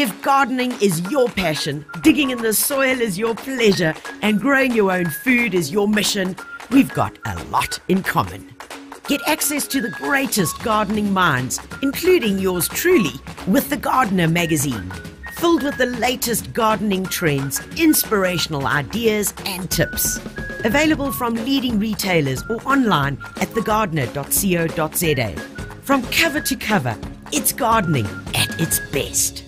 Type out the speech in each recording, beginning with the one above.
If gardening is your passion, digging in the soil is your pleasure, and growing your own food is your mission, we've got a lot in common. Get access to the greatest gardening minds, including yours truly, with The Gardener magazine, filled with the latest gardening trends, inspirational ideas, and tips. Available from leading retailers or online at thegardener.co.za. From cover to cover, it's gardening at its best.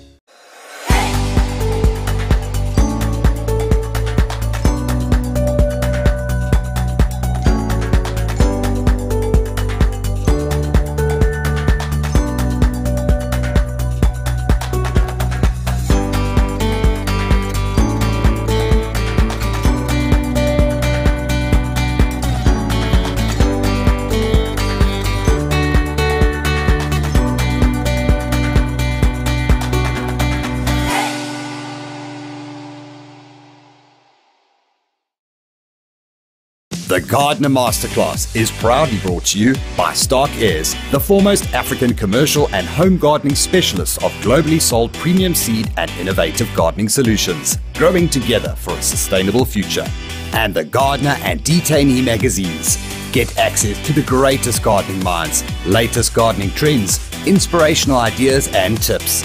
The Gardener Masterclass is proudly brought to you by Starke Ayres, the foremost African commercial and home gardening specialists of globally sold premium seed and innovative gardening solutions, growing together for a sustainable future. And the Gardener and Die Tuinier magazines. Get access to the greatest gardening minds, latest gardening trends, inspirational ideas, and tips.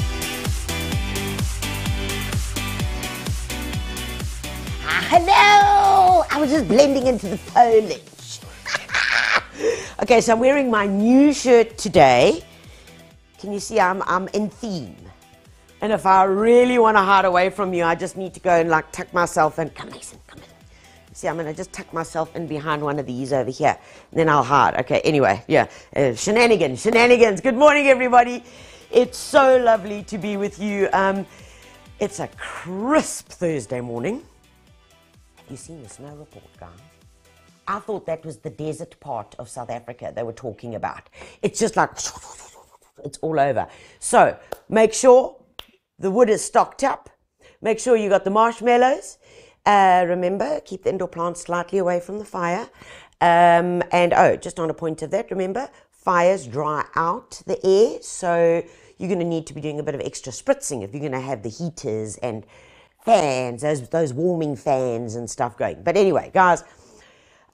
I was just blending into the foliage. okay, so I'm wearing my new shirt today. Can you see I'm, I'm in theme? And if I really want to hide away from you, I just need to go and like tuck myself in. Come, Mason, come in. See, I'm going to just tuck myself in behind one of these over here. And then I'll hide. Okay, anyway, yeah. Uh, shenanigans, shenanigans. Good morning, everybody. It's so lovely to be with you. Um, it's a crisp Thursday morning. You see, the no report, guys? I thought that was the desert part of South Africa they were talking about. It's just like, it's all over. So make sure the wood is stocked up. Make sure you got the marshmallows. Uh, remember, keep the indoor plants slightly away from the fire. Um, and oh, just on a point of that, remember, fires dry out the air. So you're going to need to be doing a bit of extra spritzing if you're going to have the heaters and fans, those, those warming fans and stuff going. But anyway, guys,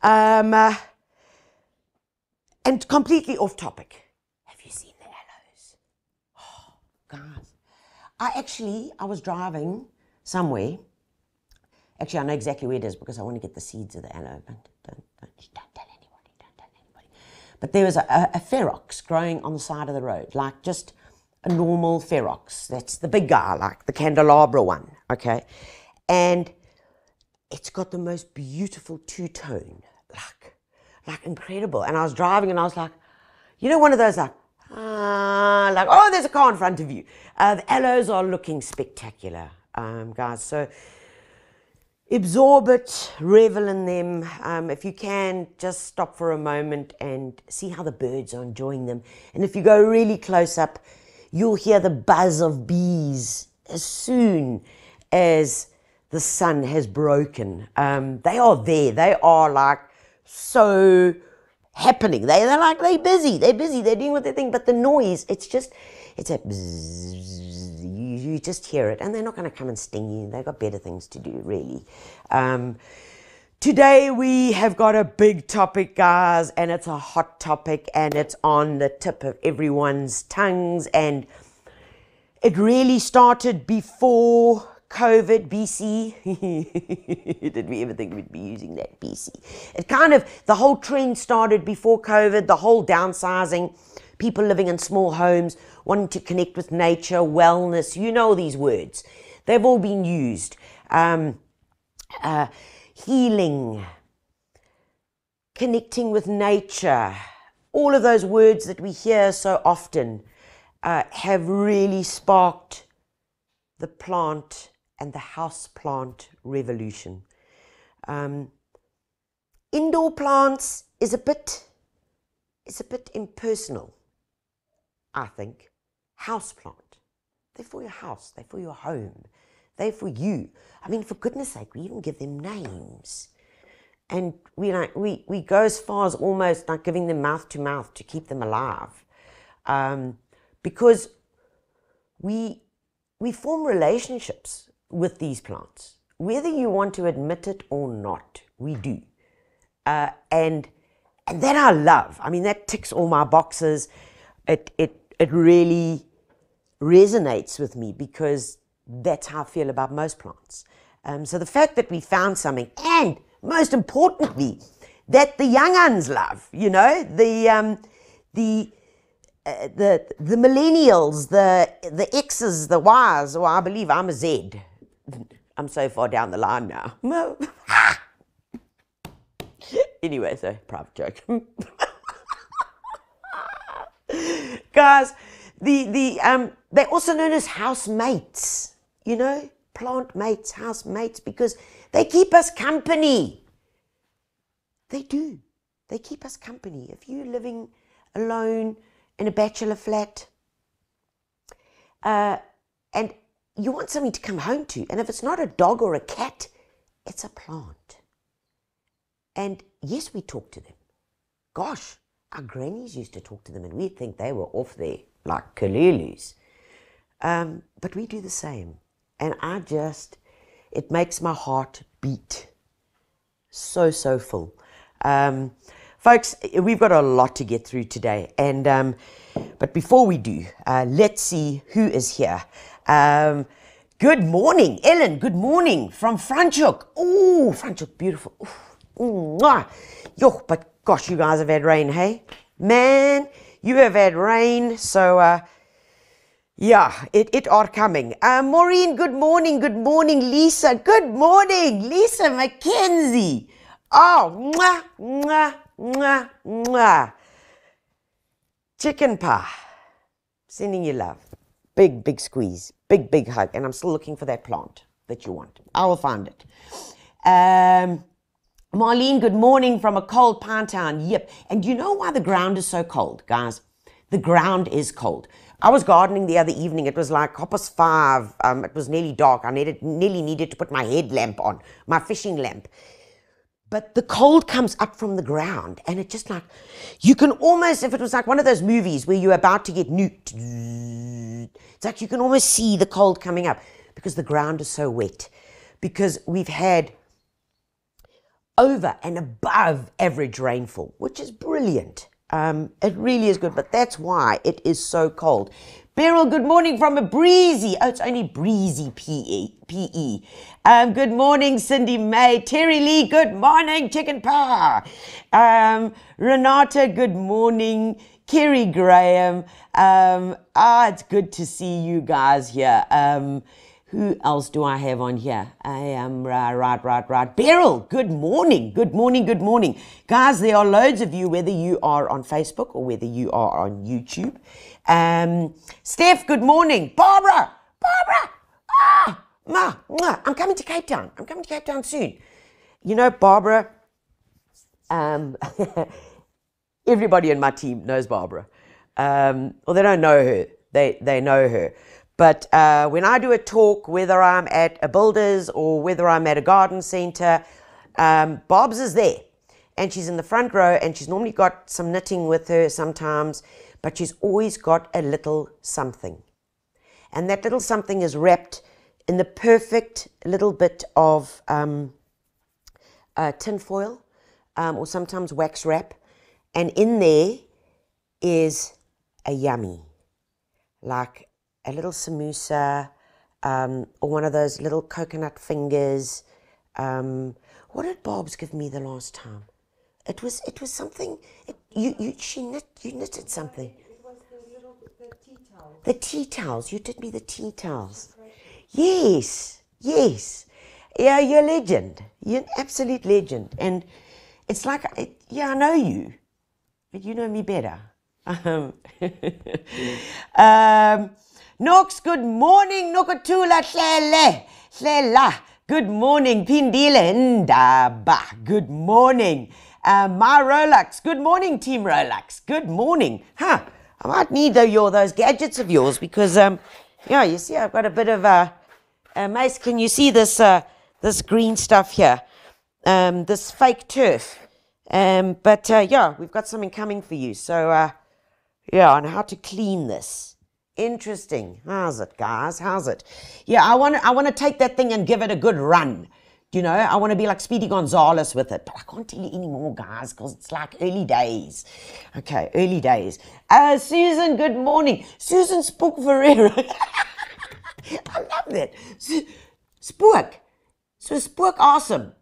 um, uh, and completely off topic. Have you seen the aloes? Oh, guys, I actually, I was driving somewhere. Actually, I know exactly where it is because I want to get the seeds of the aloe. But don't, don't, don't tell anybody, don't tell anybody. But there was a, a, a ferox growing on the side of the road, like just a normal ferox. That's the big guy, like the candelabra one, okay? And it's got the most beautiful two tone, like, like incredible. And I was driving and I was like, you know, one of those like, ah, like, oh, there's a car in front of you. Uh, the aloes are looking spectacular, um, guys. So absorb it, revel in them. Um, if you can, just stop for a moment and see how the birds are enjoying them. And if you go really close up, you'll hear the buzz of bees as soon as the sun has broken. Um, they are there. They are like so happening. They, they're like, they're busy. They're busy. They're doing what they think. But the noise, it's just, it's a bzzz, you, you just hear it. And they're not going to come and sting you. They've got better things to do, really. Um, Today we have got a big topic, guys, and it's a hot topic and it's on the tip of everyone's tongues. And it really started before COVID, BC. Did we ever think we'd be using that BC? It kind of, the whole trend started before COVID, the whole downsizing, people living in small homes, wanting to connect with nature, wellness, you know these words. They've all been used. Um, uh, healing, connecting with nature, all of those words that we hear so often uh, have really sparked the plant and the house plant revolution. Um, indoor plants is a bit is a bit impersonal, I think. House plant. They're for your house, they're for your home. They're for you. I mean, for goodness sake, we even give them names. And we like we, we go as far as almost like giving them mouth to mouth to keep them alive. Um, because we we form relationships with these plants, whether you want to admit it or not. We do, uh, and and that I love. I mean, that ticks all my boxes. It it it really resonates with me because that's how I feel about most plants. Um, so the fact that we found something, and most importantly, that the young uns love, you know, the um, the uh, the the millennials, the the X's, the Y's, or I believe I'm a Z. I'm so far down the line now. anyway, so private joke. Guys, the the um they're also known as housemates, you know, plant mates, housemates, because they keep us company. They do. They keep us company. If you're living alone in a bachelor flat, uh, and you want something to come home to, and if it's not a dog or a cat, it's a plant. And yes, we talk to them. Gosh, our grannies used to talk to them, and we'd think they were off there like kalulus. Um, but we do the same. And I just, it makes my heart beat so, so full. Um, folks, we've got a lot to get through today. And, um, but before we do, uh, let's see who is here. Um, good morning, Ellen. Good morning from Franschhoek. Oh, Franschhoek, beautiful. Ooh, mwah. Yo, but gosh, you guys have had rain, hey? Man, you have had rain. So, uh, yeah, it, it are coming. Uh, Maureen, good morning. Good morning, Lisa. Good morning, Lisa McKenzie. Oh, mwah, mwah, mwah, mwah. Chicken pie. Sending you love. Big, big squeeze. Big, big hug. And I'm still looking for that plant that you want. I will find it. Um, Marlene, good morning from a cold Pinetown. Yep. And you know why the ground is so cold, guys? The ground is cold. I was gardening the other evening. It was like half five. Um, it was nearly dark. I needed, nearly needed to put my headlamp on, my fishing lamp. But the cold comes up from the ground, and it just like you can almost, if it was like one of those movies where you're about to get nuked, it's like you can almost see the cold coming up because the ground is so wet. Because we've had over and above average rainfall, which is brilliant. Um, it really is good, but that's why it is so cold. Beryl, good morning from a breezy. Oh, it's only breezy PE. PE. Um, good morning, Cindy May. Terry Lee, good morning, chicken pie. Um, Renata, good morning. Kerry Graham. Um, ah, it's good to see you guys here. Um, who else do I have on here? I am right, right, right, right. Beryl, good morning, good morning, good morning. Guys, there are loads of you, whether you are on Facebook or whether you are on YouTube. Um, Steph, good morning. Barbara, Barbara, ah, ma, mwah. I'm coming to Cape Town. I'm coming to Cape Town soon. You know, Barbara, um, everybody in my team knows Barbara. Um, well, they don't know her. They, they know her. But uh, when I do a talk, whether I'm at a builder's or whether I'm at a garden centre, um, Bob's is there. And she's in the front row and she's normally got some knitting with her sometimes, but she's always got a little something. And that little something is wrapped in the perfect little bit of um, uh, tin foil um, or sometimes wax wrap. And in there is a yummy, like a little samosa um, or one of those little coconut fingers. Um, what did Bob's give me the last time? It was it was something. It, you you she knit you knitted something. It was the little the tea towel. The tea towels. You did me the tea towels. Yes, yes. Yeah, you're a legend. You're an absolute legend. And it's like, I- yeah, I know you, but you know me better. Um, um, good morning. Nokotula hlele. Hlela. Good morning. Pindile ndaba. Good morning. Uh, my Rolex. Good morning, Team Rolex. Good morning. Huh. I might need though your those gadgets of yours because um yeah, you see I've got a bit of a uh, Mace, can you see this uh, this green stuff here? Um, this fake turf. Um, but uh, yeah, we've got something coming for you. So uh, yeah, on how to clean this Interesting. How's it, guys? How's it? Yeah, I want to. I want to take that thing and give it a good run. You know, I want to be like Speedy Gonzales with it, but I can't tell you anymore, guys, because it's like early days. Okay, early days. Uh, Susan, good morning. Susan Spook Ferreira. I love that. Spook. So Spookasem.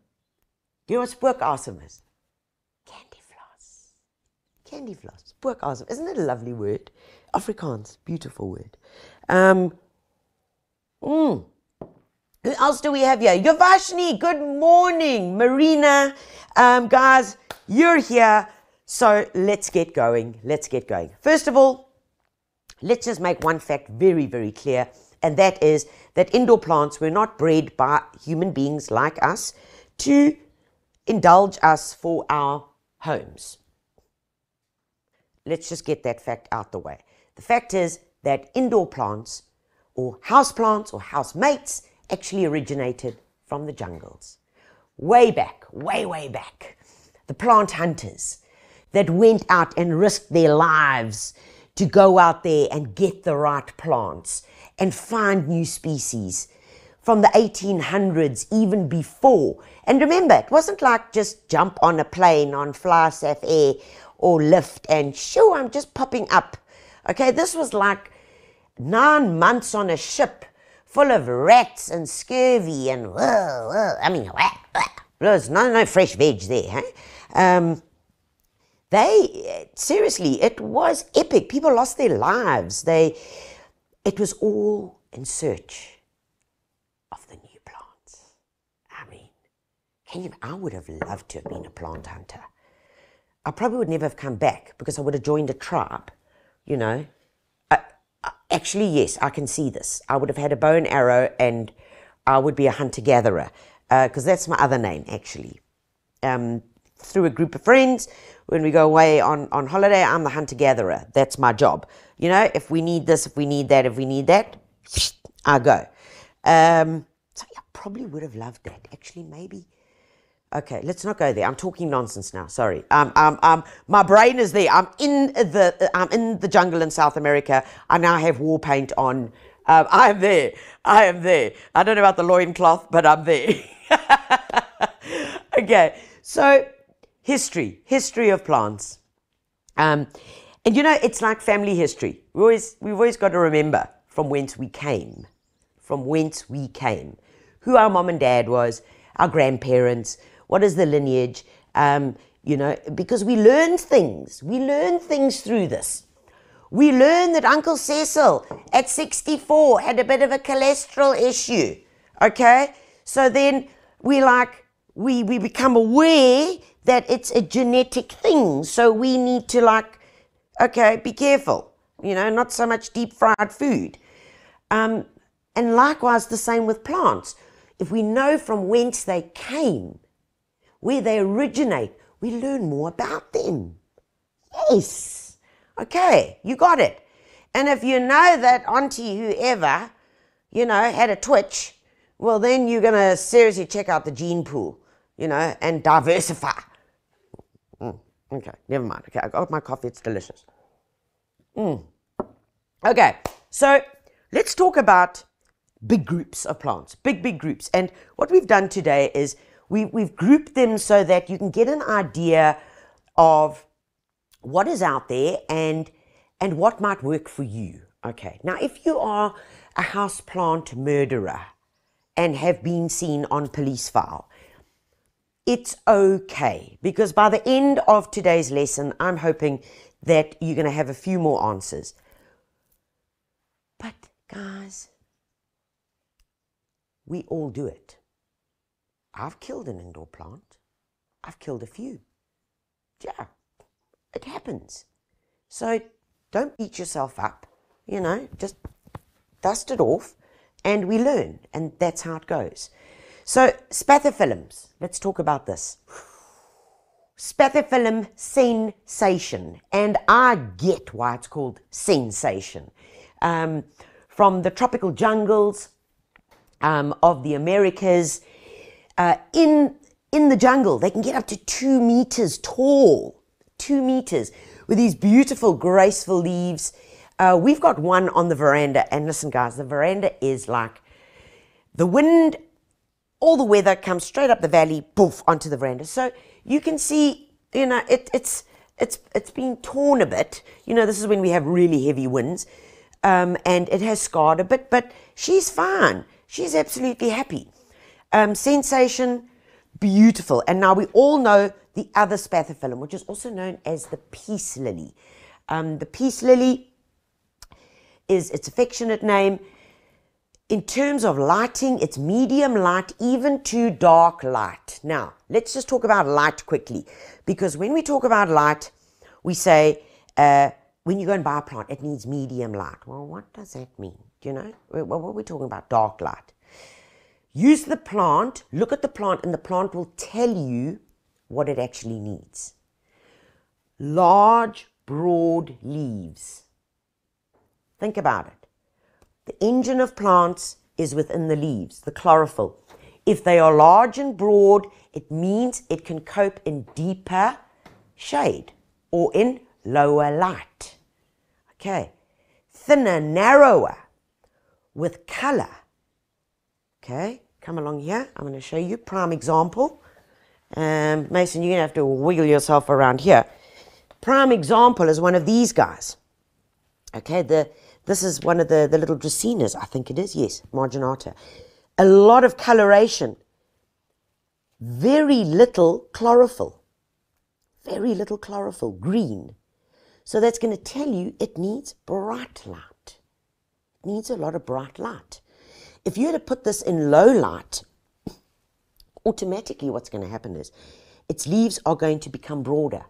Do You know what Spookasem is? Candy floss. Candy floss. Spookasem. Isn't it a lovely word? Afrikaans, beautiful word. Um, mm. Who else do we have here? Yovashni, good morning. Marina, um, guys, you're here. So let's get going. Let's get going. First of all, let's just make one fact very, very clear, and that is that indoor plants were not bred by human beings like us to indulge us for our homes. Let's just get that fact out the way. The fact is that indoor plants, or house plants, or housemates, actually originated from the jungles. Way back, way, way back. The plant hunters that went out and risked their lives to go out there and get the right plants and find new species from the 1800s, even before. And remember, it wasn't like just jump on a plane on FlySafair or lift and shoo, I'm just popping up. Okay, this was like nine months on a ship full of rats and scurvy and whoa, whoa. I mean, there's no no fresh veg there. Huh? Um, they seriously, it was epic. People lost their lives. They, it was all in search of the new plants. I mean, can you? I would have loved to have been a plant hunter. I probably would never have come back because I would have joined a tribe. You know, actually, yes, I can see this. I would have had a bow and arrow, and I would be a hunter gatherer because that's my other name, actually um, through a group of friends. When we go away on, on holiday, I'm the hunter gatherer. That's my job. You know, if we need this, if we need that, if we need that, I go. Um, so I probably would have loved that. Actually, maybe. Okay, let's not go there. I'm talking nonsense now. Sorry. Um, um, um, my brain is there. I'm in the I'm in the jungle in South America. I now have war paint on. Um, I am there. I am there. I don't know about the loincloth, but I'm there. okay, so history, history of plants. Um, and you know, it's like family history. We always, we've always got to remember from whence we came, from whence we came, who our mom and dad was, our grandparents, what is the lineage, um, you know, because we learn things. We learn things through this. We learn that Uncle Cecil at 64 had a bit of a cholesterol issue. Okay? So then we like, we, we become aware that it's a genetic thing. So we need to like, okay, be careful. You know, not so much deep fried food. Um, and likewise, the same with plants. If we know from whence they came, where they originate, we learn more about them. Yes. Okay, you got it. And if you know that auntie whoever, you know, had a twitch, well, then you're going to seriously check out the gene pool, you know, and diversify. Mm, okay, never mind. Okay, I got my coffee. It's delicious. Mm. Okay, so let's talk about big groups of plants, big, big groups. And what we've done today is we, we've grouped them so that you can get an idea of what is out there and and what might work for you. Okay. Now, if you are a houseplant murderer and have been seen on police file, it's okay because by the end of today's lesson, I'm hoping that you're going to have a few more answers. But guys, we all do it. I've killed an indoor plant. I've killed a few. Yeah, it happens. So don't beat yourself up, you know, just dust it off and we learn, and that's how it goes. So, spathiphyllums, let's talk about this. Spathiphyllum sensation, and I get why it's called sensation. Um, from the tropical jungles um, of the Americas, uh, in in the jungle, they can get up to two meters tall, two meters, with these beautiful, graceful leaves. Uh, we've got one on the veranda, and listen, guys, the veranda is like the wind, all the weather comes straight up the valley, poof, onto the veranda. So you can see, you know, it, it's it's it's been torn a bit. You know, this is when we have really heavy winds, um, and it has scarred a bit, but she's fine. She's absolutely happy. Um, sensation, beautiful. And now we all know the other spathiphyllum, which is also known as the peace lily. Um, the peace lily is its affectionate name. In terms of lighting, it's medium light, even to dark light. Now, let's just talk about light quickly, because when we talk about light, we say uh, when you go and buy a plant, it needs medium light. Well, what does that mean? Do you know? What are we talking about? Dark light. Use the plant, look at the plant, and the plant will tell you what it actually needs. Large, broad leaves. Think about it. The engine of plants is within the leaves, the chlorophyll. If they are large and broad, it means it can cope in deeper shade or in lower light. Okay. Thinner, narrower, with color. Okay, come along here. I'm going to show you prime example. Um, Mason, you're going to have to wiggle yourself around here. Prime example is one of these guys. Okay, the this is one of the, the little dracaenas, I think it is, yes, marginata. A lot of coloration, very little chlorophyll, very little chlorophyll, green. So that's going to tell you it needs bright light. It needs a lot of bright light. If you were to put this in low light, automatically what's going to happen is its leaves are going to become broader.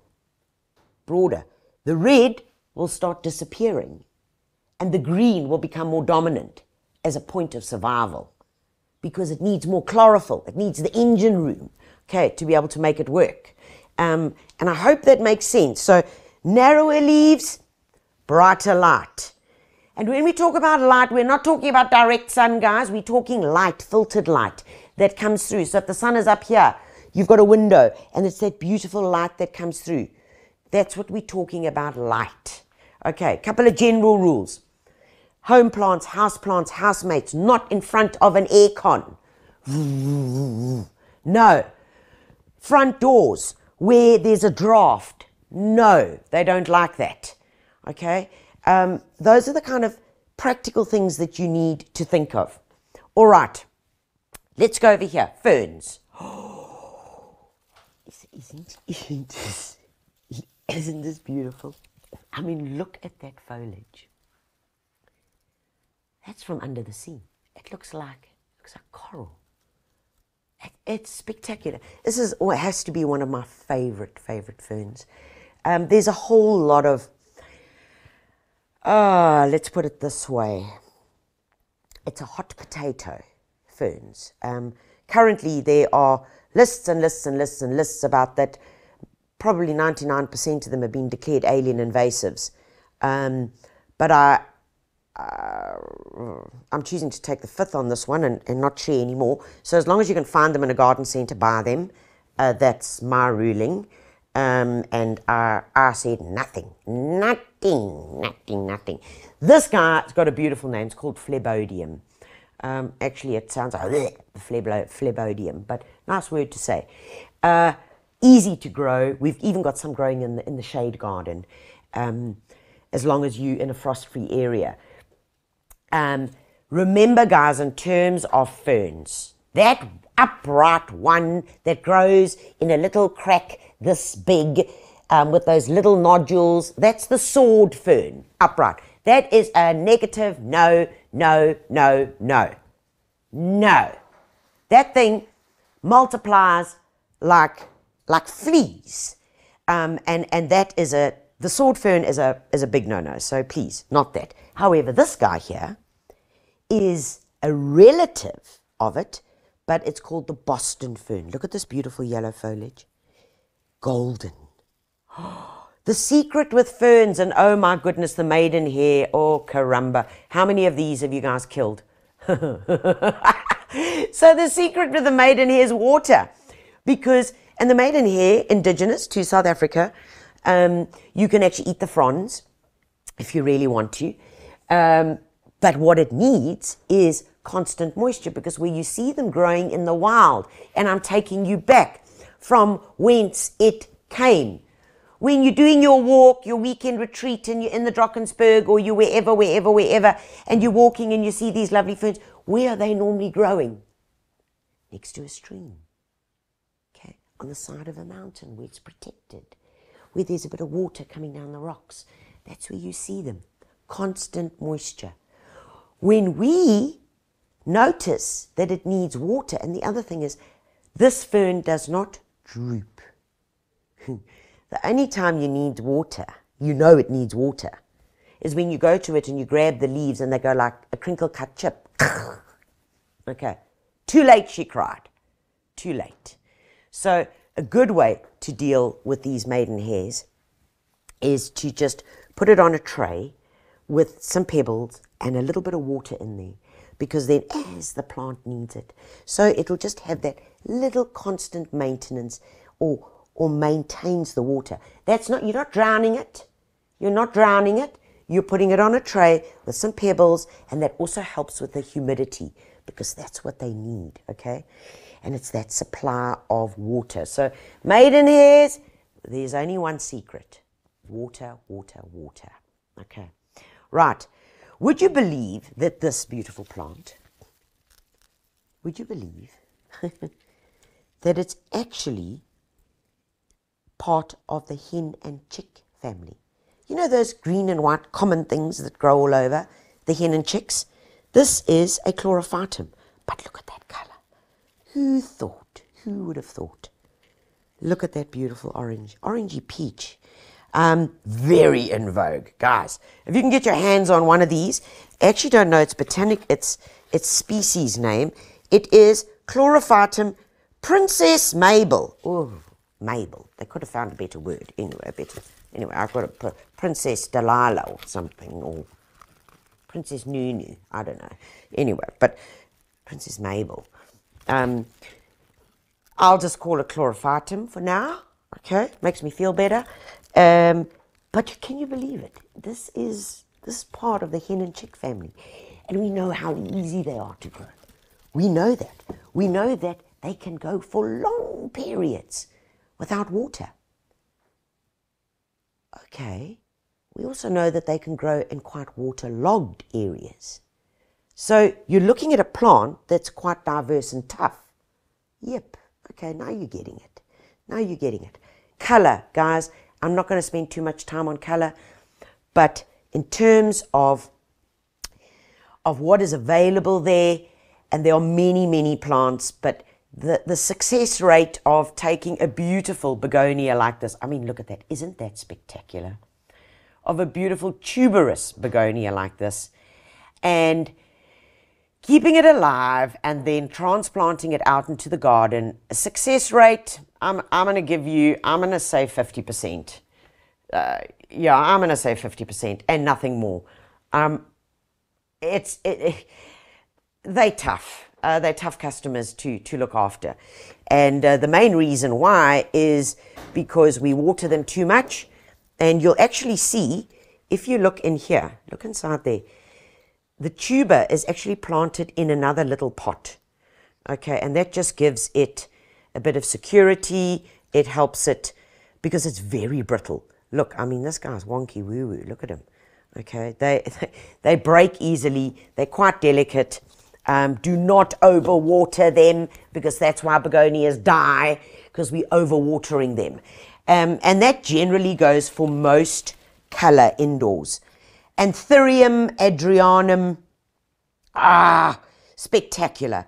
Broader. The red will start disappearing and the green will become more dominant as a point of survival because it needs more chlorophyll. It needs the engine room, okay, to be able to make it work. Um, and I hope that makes sense. So narrower leaves, brighter light. And when we talk about light, we're not talking about direct sun, guys. We're talking light, filtered light that comes through. So if the sun is up here, you've got a window and it's that beautiful light that comes through. That's what we're talking about light. Okay, couple of general rules. Home plants, house plants, housemates, not in front of an aircon. No. Front doors where there's a draft. No, they don't like that. Okay? Um, those are the kind of practical things that you need to think of. All right, let's go over here. Ferns. Isn't, isn't, this, isn't this beautiful? I mean, look at that foliage. That's from under the sea. It looks like looks like coral. It, it's spectacular. This is or it has to be one of my favorite favorite ferns. Um, there's a whole lot of. Ah, let's put it this way. It's a hot potato ferns. Um, currently, there are lists and lists and lists and lists about that. Probably 99% of them have been declared alien invasives. Um, but I, uh, I'm choosing to take the fifth on this one and, and, not share anymore. So as long as you can find them in a garden centre, buy them. Uh, that's my ruling. Um, and I, I said nothing, nothing, nothing, nothing. This guy's got a beautiful name. It's called Phlebodium. Um, actually, it sounds like bleh, Phlebodium, but nice word to say. Uh, easy to grow. We've even got some growing in the, in the shade garden, um, as long as you're in a frost-free area. Um, remember, guys, in terms of ferns, that upright one that grows in a little crack this big um, with those little nodules, that's the sword fern, upright. That is a negative no, no, no, no. No. That thing multiplies like like fleas. Um, and, and that is a the sword fern is a is a big no-no, so please, not that. However, this guy here is a relative of it, but it's called the Boston fern. Look at this beautiful yellow foliage. Golden. The secret with ferns, and oh my goodness, the Maiden Hair. Oh, caramba. How many of these have you guys killed? so, the secret with the Maiden Hair is water. Because, and the maiden hair, indigenous to South Africa, um, you can actually eat the fronds. if you really want to. Um, but what it needs is constant moisture because where you see them growing in the wild, and I'm taking you back from whence it came. When you're doing your walk, your weekend retreat, and you're in the Drakensberg or you're wherever, wherever, wherever, and you're walking and you see these lovely ferns, where are they normally growing? Next to a stream. Okay, on the side of a mountain where it's protected, where there's a bit of water coming down the rocks. That's where you see them. Constant moisture. When we notice that it needs water, and the other thing is, this fern does not droop. the only time you need water, you know it needs water, is when you go to it and you grab the leaves and they go like a crinkle cut chip. okay. Too late, she cried. Too late. So, a good way to deal with these maidenhairs is to just put it on a tray with some pebbles and a little bit of water in there because then as the plant needs it so it'll just have that little constant maintenance or or maintains the water. That's not you're not drowning it. You're not drowning it. You're putting it on a tray with some pebbles and that also helps with the humidity because that's what they need okay? And it's that supply of water. So maidenhairs there's only one secret. Water water water okay? Right. Would you believe that this beautiful plant, would you believe that it's actually part of the hen and chick family? You know those green and white common things that grow all over the hen and chicks? This is a chlorophytum. But look at that colour. Who thought? Who would have thought? Look at that beautiful orange, orangey peach. Um, very in vogue, guys. If you can get your hands on one of these, I actually don't know its botanic, its its species name. It is Chlorophytum Princess Mabel. Oh, Mabel. They could have found a better word. Anyway, A better. Anyway, I've got a put Princess Delilah or something, or Princess Nunu. I don't know. Anyway, but Princess Mabel. Um, I'll just call it Chlorophytum for now. Okay, makes me feel better. Um, but can you believe it? This is this is part of the hen and chick family, and we know how easy they are to grow. We know that. We know that they can go for long periods without water. Okay, we also know that they can grow in quite waterlogged areas. So you're looking at a plant that's quite diverse and tough. Yep. Okay, now you're getting it. Now you're getting it. Color, guys. I'm not going to spend too much time on color, but in terms of of what is available there, and there are many, many plants, but the, the success rate of taking a beautiful begonia like this, I mean, look at that. Isn't that spectacular? Of a beautiful tuberous begonia like this, and keeping it alive and then transplanting it out into the garden, success rate, I'm, I'm going to give you, I'm going to say 50%. Uh, yeah, I'm going to say 50% and nothing more. Um, it's, it, it, they tough. Uh, they're tough customers to, to look after. And uh, the main reason why is because we water them too much. And you'll actually see, if you look in here, look inside there, the tuber is actually planted in another little pot. Okay, and that just gives it a bit of security. It helps it because it's very brittle. Look, I mean, this guy's wonky woo woo. Look at him. Okay, they, they break easily. They're quite delicate. Um, do not overwater them because that's why begonias die because we're overwatering them. Um, and that generally goes for most color indoors. Anthurium andreanum, ah, spectacular.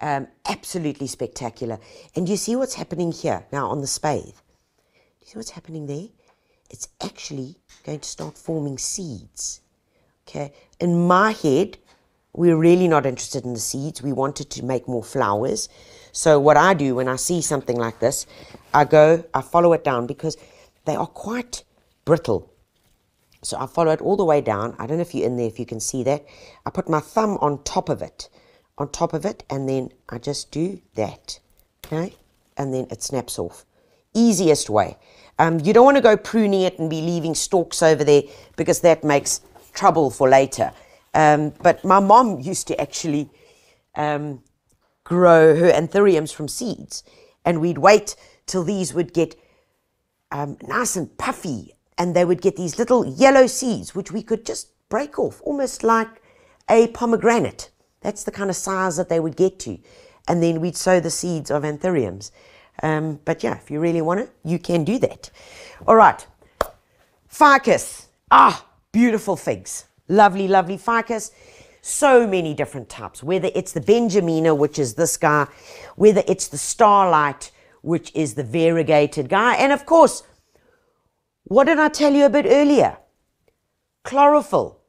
Um, absolutely spectacular. And you see what's happening here now on the spathe? Do you see what's happening there? It's actually going to start forming seeds. Okay. In my head, we're really not interested in the seeds. We wanted to make more flowers. So what I do when I see something like this, I go, I follow it down because they are quite brittle. So I follow it all the way down. I don't know if you're in there, if you can see that. I put my thumb on top of it, on top of it, and then I just do that, okay? And then it snaps off. Easiest way. Um, you don't want to go pruning it and be leaving stalks over there because that makes trouble for later. Um, but my mom used to actually um, grow her anthuriums from seeds, and we'd wait till these would get um, nice and puffy, and they would get these little yellow seeds, which we could just break off, almost like a pomegranate. That's the kind of size that they would get to. And then we'd sow the seeds of anthuriums. Um, but yeah, if you really want it, you can do that. All right. Ficus. Ah, beautiful figs. Lovely, lovely ficus. So many different types, whether it's the Benjamina, which is this guy, whether it's the Starlight, which is the variegated guy, and of course, what did I tell you a bit earlier? Chlorophyll.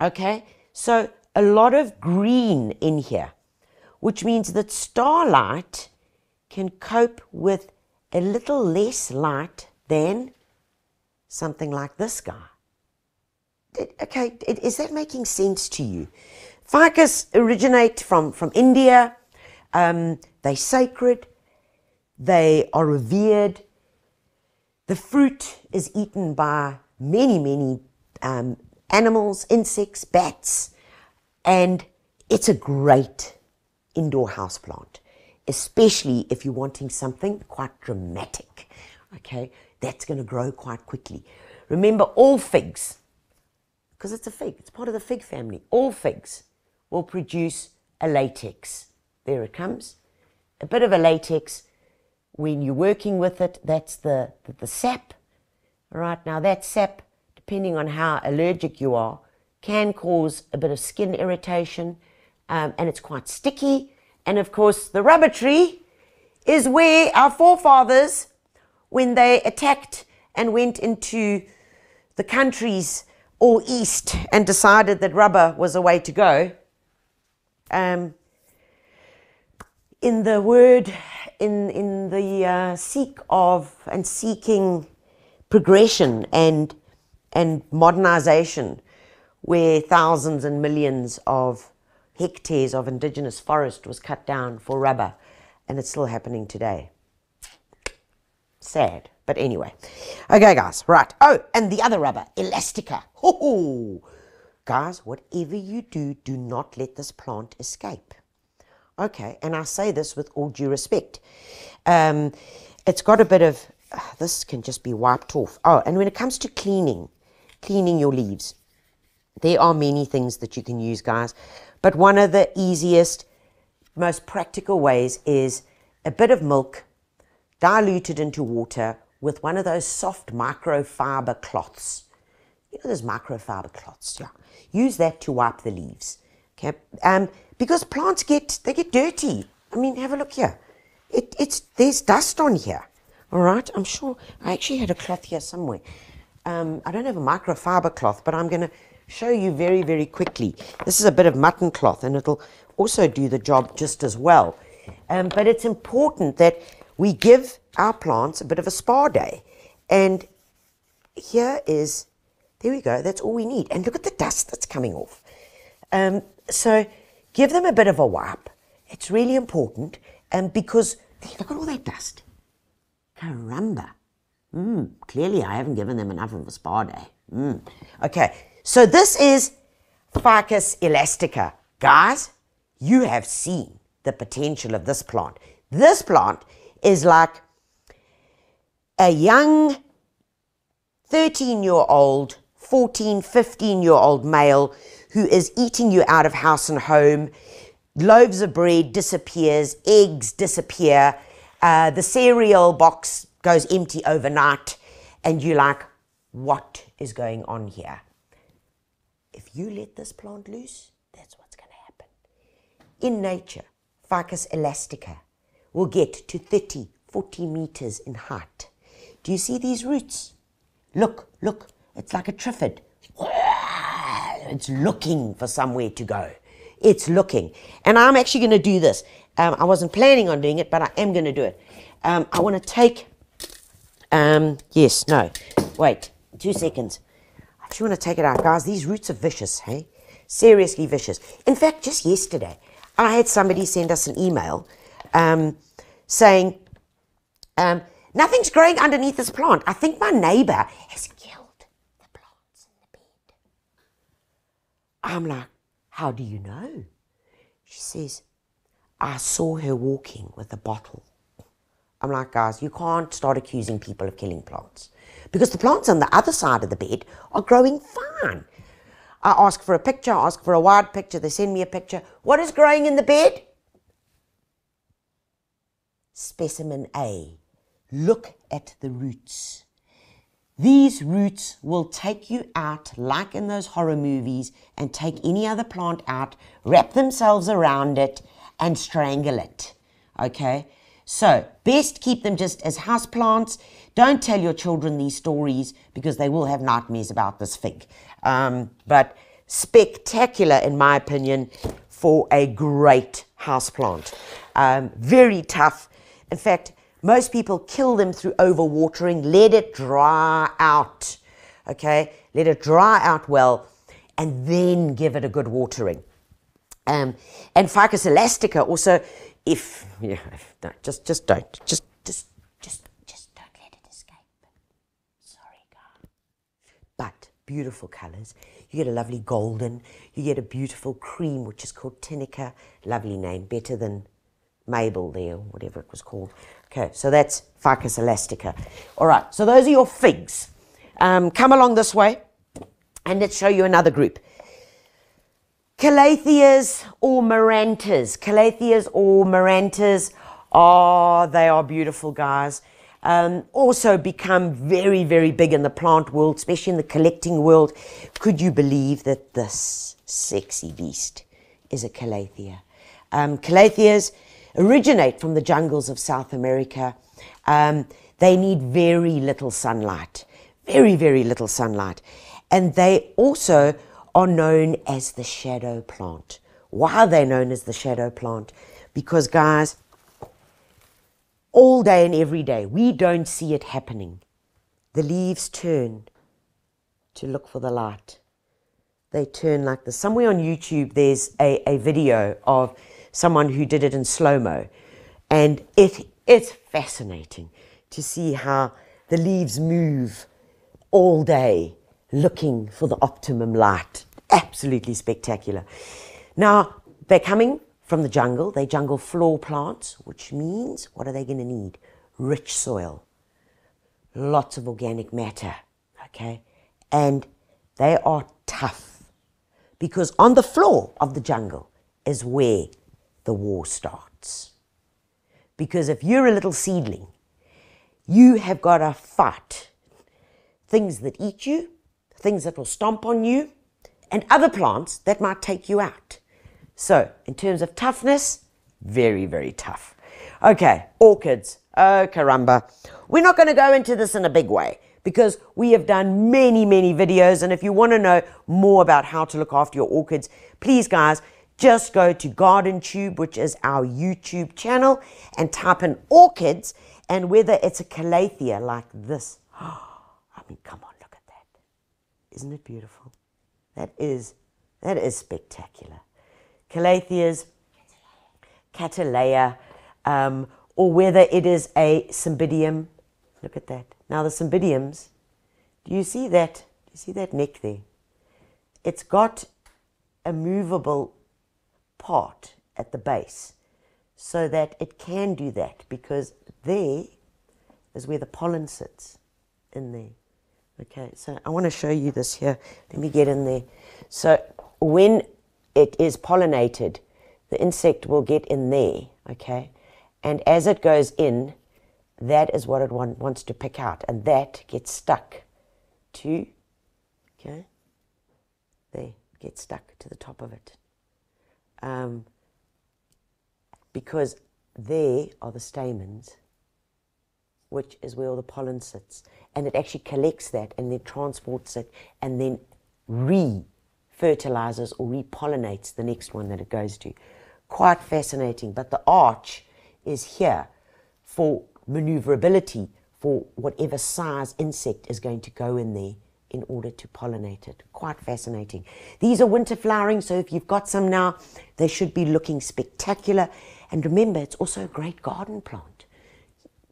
Okay, so a lot of green in here, which means that starlight can cope with a little less light than something like this guy. Okay, is that making sense to you? Ficus originate from, from India. Um, they're sacred. They are revered. The fruit is eaten by many, many um, animals, insects, bats, and it's a great indoor house plant, especially if you're wanting something quite dramatic. Okay, that's going to grow quite quickly. Remember, all figs, because it's a fig, it's part of the fig family, all figs will produce a latex. There it comes. A bit of a latex. When you're working with it, that's the, the, the sap. All right, now that sap, depending on how allergic you are, can cause a bit of skin irritation um, and it's quite sticky. And of course, the rubber tree is where our forefathers, when they attacked and went into the countries all east and decided that rubber was a way to go, um, in the word, in, in the uh, seek of and seeking progression and, and modernization, where thousands and millions of hectares of indigenous forest was cut down for rubber, and it's still happening today. Sad. But anyway. Okay, guys. Right. Oh, and the other rubber, Elastica. Ho Guys, whatever you do, do not let this plant escape. Okay, and I say this with all due respect. Um, it's got a bit of, ah, this can just be wiped off. Oh, and when it comes to cleaning, cleaning your leaves, there are many things that you can use, guys. But one of the easiest, most practical ways is a bit of milk diluted into water with one of those soft microfiber cloths. You know those microfiber cloths, yeah. Use that to wipe the leaves. Okay. Um, because plants get they get dirty. I mean, have a look here. It, it's there's dust on here. All right. I'm sure I actually had a cloth here somewhere. Um, I don't have a microfiber cloth, but I'm going to show you very, very quickly. This is a bit of mutton cloth, and it'll also do the job just as well. Um, but it's important that we give our plants a bit of a spa day. And here is, there we go, that's all we need. And look at the dust that's coming off. Um, so give them a bit of a wipe. It's really important um, because look at all that dust. Caramba. Mm, clearly, I haven't given them enough of a spa day. Mm. Okay, so this is Ficus elastica. Guys, you have seen the potential of this plant. This plant is like a young 13 year old, 14, 15 year old male who is eating you out of house and home. Loaves of bread disappears, eggs disappear, uh, the cereal box goes empty overnight, and you're like, what is going on here? If you let this plant loose, that's what's going to happen. In nature, Ficus elastica will get to 30, 40 meters in height. Do you see these roots? Look, look, it's like a triffid. It's looking for somewhere to go. It's looking. And I'm actually going to do this. Um, I wasn't planning on doing it, but I am going to do it. Um, I want to take, um, yes, no, wait, two seconds. I actually want to take it out. Guys, these roots are vicious, hey? Seriously vicious. In fact, just yesterday, I had somebody send us an email um, saying um, Nothing's growing underneath this plant. I think my neighbor has killed the plants in the bed. I'm like, How do you know? She says, I saw her walking with a bottle. I'm like, guys, you can't start accusing people of killing plants because the plants on the other side of the bed are growing fine. I ask for a picture, I ask for a wide picture, they send me a picture. What is growing in the bed? Specimen A. Look at the roots. These roots will take you out, like in those horror movies, and take any other plant out, wrap themselves around it, and strangle it. Okay? So, best keep them just as house plants. Don't tell your children these stories because they will have nightmares about this fig. Um, but spectacular, in my opinion, for a great house plant. Um, very tough. In fact, most people kill them through overwatering. Let it dry out. Okay? Let it dry out well and then give it a good watering. Um, and Ficus elastica also, if, yeah, no, just, just don't. Just, just, just, just don't let it escape. Sorry, God. But beautiful colours. You get a lovely golden. You get a beautiful cream, which is called Tineke. Lovely name, better than Mabel there, whatever it was called. Okay, so that's Ficus elastica. All right, so those are your figs. Um, come along this way, and let's show you another group. Calatheas or Marantas. Calatheas or Marantas. Oh, they are beautiful, guys. Um, also become very, very big in the plant world, especially in the collecting world. Could you believe that this sexy beast is a Calathea? Um, Calatheas originate from the jungles of South America. Um, they need very little sunlight, very, very little sunlight. And they also are known as the shadow plant. Why are they known as the shadow plant? Because, guys, all day and every day, we don't see it happening. The leaves turn to look for the light. They turn like this. Somewhere on YouTube, there's a, a video of someone who did it in slow mo. And it, it's fascinating to see how the leaves move all day looking for the optimum light. Absolutely spectacular. Now, they're coming from the jungle. They jungle floor plants, which means what are they going to need? Rich soil, lots of organic matter, okay? And they are tough because on the floor of the jungle is where the war starts. Because if you're a little seedling, you have got to fight things that eat you, things that will stomp on you, and other plants that might take you out. So, in terms of toughness, very, very tough. Okay, orchids. Oh, caramba. We're not going to go into this in a big way because we have done many, many videos. And if you want to know more about how to look after your orchids, please, guys, just go to Garden Tube, which is our YouTube channel, and type in orchids and whether it's a Cattleya like this. I mean, come on, look at that. Isn't it beautiful? That is, that is spectacular. Calatheas, Cattleya, um, or whether it is a cymbidium. Look at that. Now the cymbidiums, do you see that? Do you see that neck there? It's got a movable part at the base so that it can do that because there is where the pollen sits in there. Okay, so I want to show you this here. Let me get in there. So when it is pollinated, the insect will get in there, okay? And as it goes in, that is what it want, wants to pick out, and that gets stuck to, okay? There, gets stuck to the top of it. Um, because there are the stamens, which is where all the pollen sits. And it actually collects that and then transports it and then re fertilizes or repollinates the next one that it goes to. Quite fascinating. But the arch is here for maneuverability for whatever size insect is going to go in there in order to pollinate it. Quite fascinating. These are winter flowering, so if you've got some now, they should be looking spectacular. And remember, it's also a great garden plant.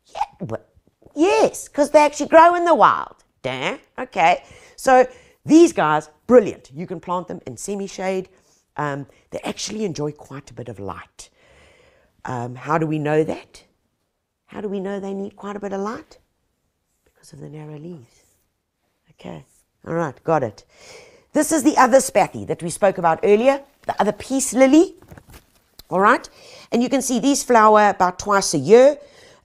Yeah, but Yes, because they actually grow in the wild. Damn. Okay. So these guys, brilliant. You can plant them in semi shade. Um, they actually enjoy quite a bit of light. Um, how do we know that? How do we know they need quite a bit of light? Because of the narrow leaves. Okay. All right. Got it. This is the other spathy that we spoke about earlier, the other peace lily. All right. And you can see these flower about twice a year.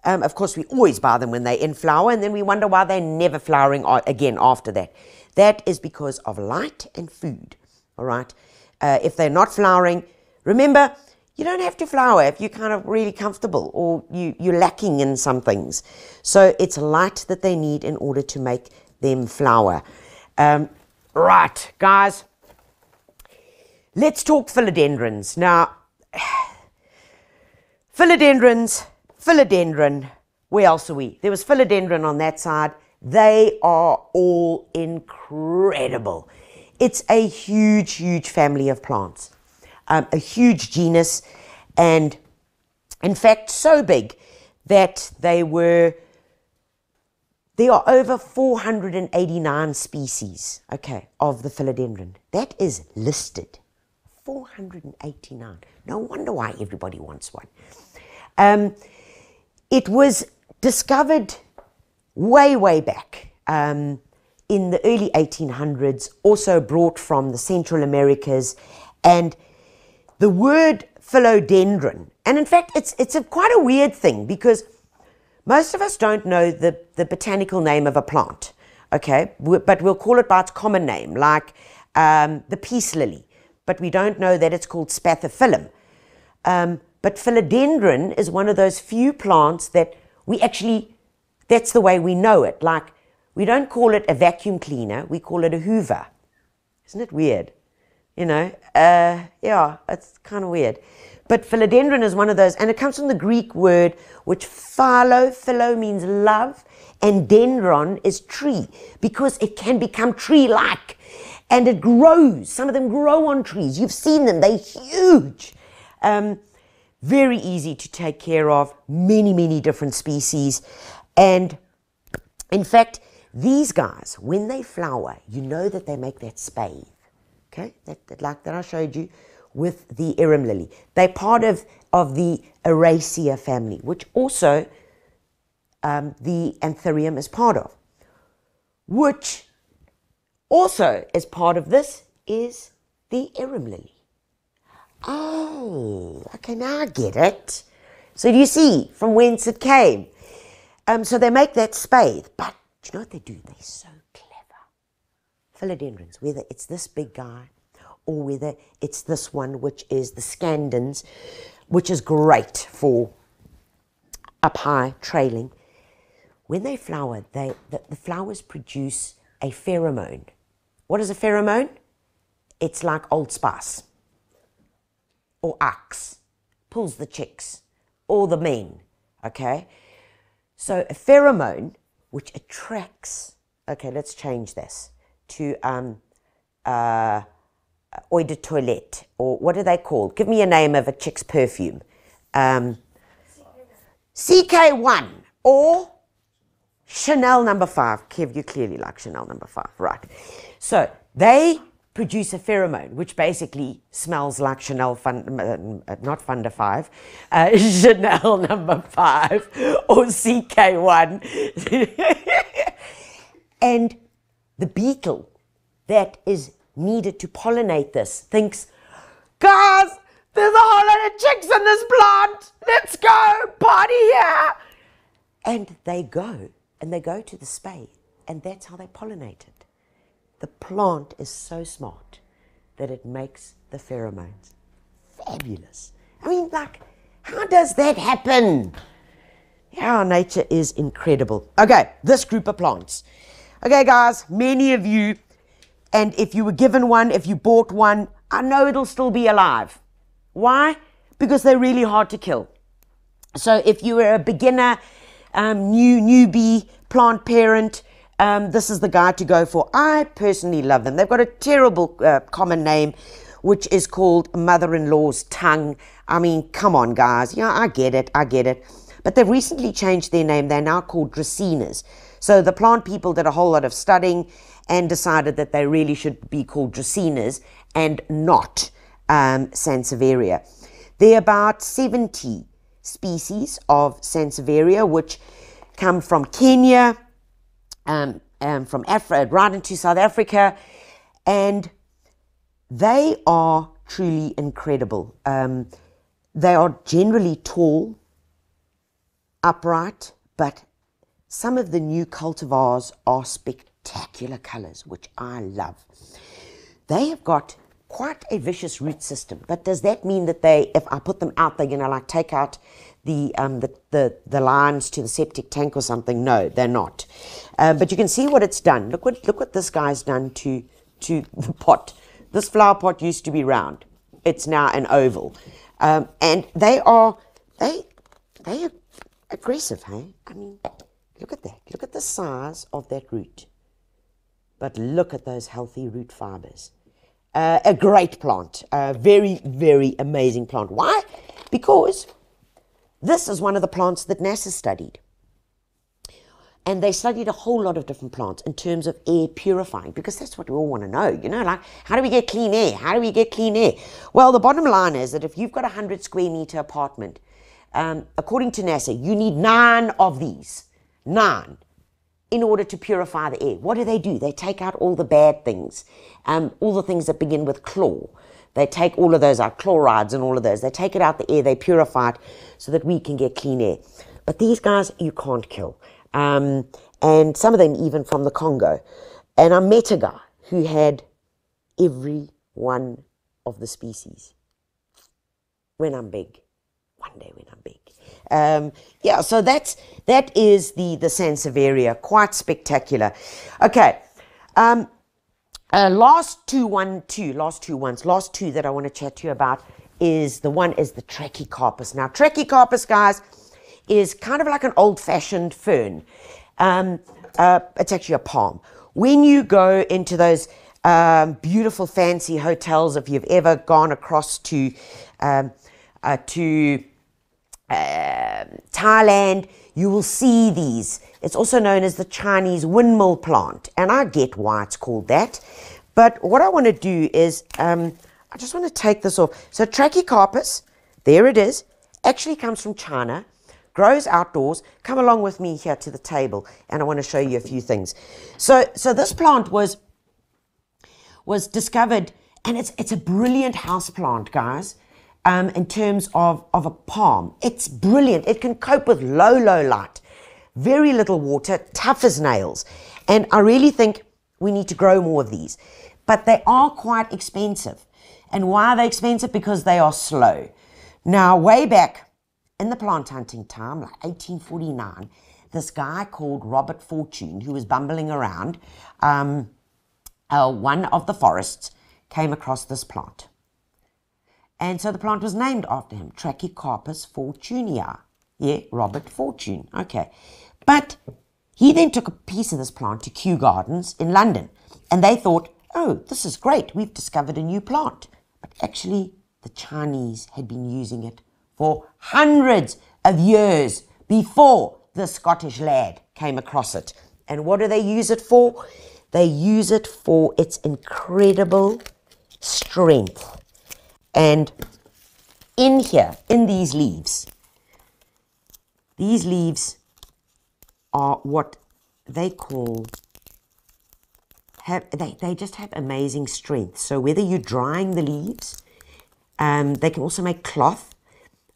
Um, of course, we always buy them when they're in flower, and then we wonder why they're never flowering again after that. That is because of light and food. All right. Uh, if they're not flowering, remember, you don't have to flower if you're kind of really comfortable or you, you're lacking in some things. So it's light that they need in order to make them flower. Um, right, guys, let's talk philodendrons. Now, philodendrons, philodendron, where else are we? There was philodendron on that side. They are all incredible. It's a huge, huge family of plants, um, a huge genus, and in fact, so big that they were there are over 489 species, okay, of the philodendron. That is listed. 489. No wonder why everybody wants one. Um, it was discovered way, way back um, in the early 1800s, also brought from the Central Americas, and the word philodendron, and in fact, it's it's a quite a weird thing because most of us don't know the, the botanical name of a plant, okay, but we'll call it by its common name, like um, the peace lily, but we don't know that it's called spathiphyllum. Um, but philodendron is one of those few plants that we actually, that's the way we know it. Like, we don't call it a vacuum cleaner, we call it a hoover. Isn't it weird? You know, uh, yeah, it's kind of weird. But philodendron is one of those, and it comes from the Greek word which philo, philo means love, and dendron is tree because it can become tree like and it grows. Some of them grow on trees. You've seen them, they're huge. Um, very easy to take care of, many, many different species. And in fact, these guys, when they flower, you know that they make that spathe. Okay, that, that like that I showed you with the arum lily. They're part of, of the Araceae family, which also um, the anthurium is part of. Which also is part of this is the arum lily. Oh, okay, now I get it. So do you see from whence it came? Um, so they make that spathe, but do you know what they do? They're so clever. Philodendrons, whether it's this big guy or whether it's this one, which is the scandens, which is great for up high trailing. When they flower, they, the, the flowers produce a pheromone. What is a pheromone? It's like Old Spice or Axe, pulls the chicks or the men, okay? So a pheromone which attracts, okay, let's change this to um, uh, eau de toilette, or what are they called? Give me a name of a chick's perfume. Um, CK1 or Chanel number five. Kev, you clearly like Chanel number five, right? So they produce a pheromone which basically smells like Chanel, fun, uh, not Funda five, uh, Chanel number five or CK1. and the beetle that is needed to pollinate this thinks, guys, there's a whole lot of chicks in this plant. Let's go, party here. And they go, and they go to the spade, and that's how they pollinate it. The plant is so smart that it makes the pheromones. Fabulous. I mean, like, how does that happen? Yeah, nature is incredible. Okay, this group of plants. Okay, guys, many of you, and if you were given one, if you bought one, I know it'll still be alive. Why? Because they're really hard to kill. So if you were a beginner, um, new newbie plant parent, um, this is the guy to go for. I personally love them. They've got a terrible uh, common name, which is called mother-in-law's tongue. I mean, come on, guys. Yeah, I get it. I get it. but they've recently changed their name. They're now called Dracaenas. So the plant people did a whole lot of studying and decided that they really should be called Dracaenas and not um, Sansevieria. There are about 70 species of Sansevieria, which come from Kenya, um, um, from Africa, right into South Africa, and they are truly incredible. Um, they are generally tall, upright, but some of the new cultivars are spectacular colors, which I love. They have got quite a vicious root system, but does that mean that they, if I put them out, they're going to like take out the, um, the, the, the lines to the septic tank or something? No, they're not. Uh, but you can see what it's done. Look what, look what this guy's done to, to the pot. This flower pot used to be round. It's now an oval. Um, and they are, they, they are aggressive, hey? I mean, look at that. Look at the size of that root. But look at those healthy root fibers. Uh, a great plant. A very, very amazing plant. Why? Because this is one of the plants that NASA studied. And they studied a whole lot of different plants in terms of air purifying, because that's what we all want to know. You know, like, how do we get clean air? How do we get clean air? Well, the bottom line is that if you've got a 100 square meter apartment, um, according to NASA, you need nine of these. Nine in order to purify the air. What do they do? They take out all the bad things, um, all the things that begin with chlor. They take all of those out, chlorides and all of those. They take it out the air, they purify it so that we can get clean air. But these guys, you can't kill. Um, and some of them even from the Congo. And I met a guy who had every one of the species when I'm big. One day when I'm big. Um, yeah, so that's that is the the Sansevieria, quite spectacular. Okay, um, uh, last two one two, last two ones, last two that I want to chat to you about is the one is the Trachycarpus. Now, Trachycarpus, guys, is kind of like an old-fashioned fern. Um, uh, it's actually a palm. When you go into those um, beautiful, fancy hotels, if you've ever gone across to um, uh, to uh, Thailand, you will see these. It's also known as the Chinese windmill plant, and I get why it's called that. But what I want to do is, um, I just want to take this off. So Trachycarpus, there it is, actually comes from China, grows outdoors. Come along with me here to the table, and I want to show you a few things. So, so this plant was was discovered, and it's it's a brilliant house plant, guys um, in terms of, of a palm. It's brilliant. It can cope with low, low light, very little water, tough as nails. And I really think we need to grow more of these. But they are quite expensive. And why are they expensive? Because they are slow. Now, way back in the plant hunting time, like 1849, this guy called Robert Fortune, who was bumbling around um, uh, one of the forests, came across this plant. And so the plant was named after him, Trachycarpus fortunei. Yeah, Robert Fortune. Okay. But he then took a piece of this plant to Kew Gardens in London. And they thought, oh, this is great. We've discovered a new plant. But actually, the Chinese had been using it for hundreds of years before the Scottish lad came across it. And what do they use it for? They use it for its incredible strength and in here, in these leaves, these leaves are what they call have they, they just have amazing strength. So whether you're drying the leaves, um, they can also make cloth,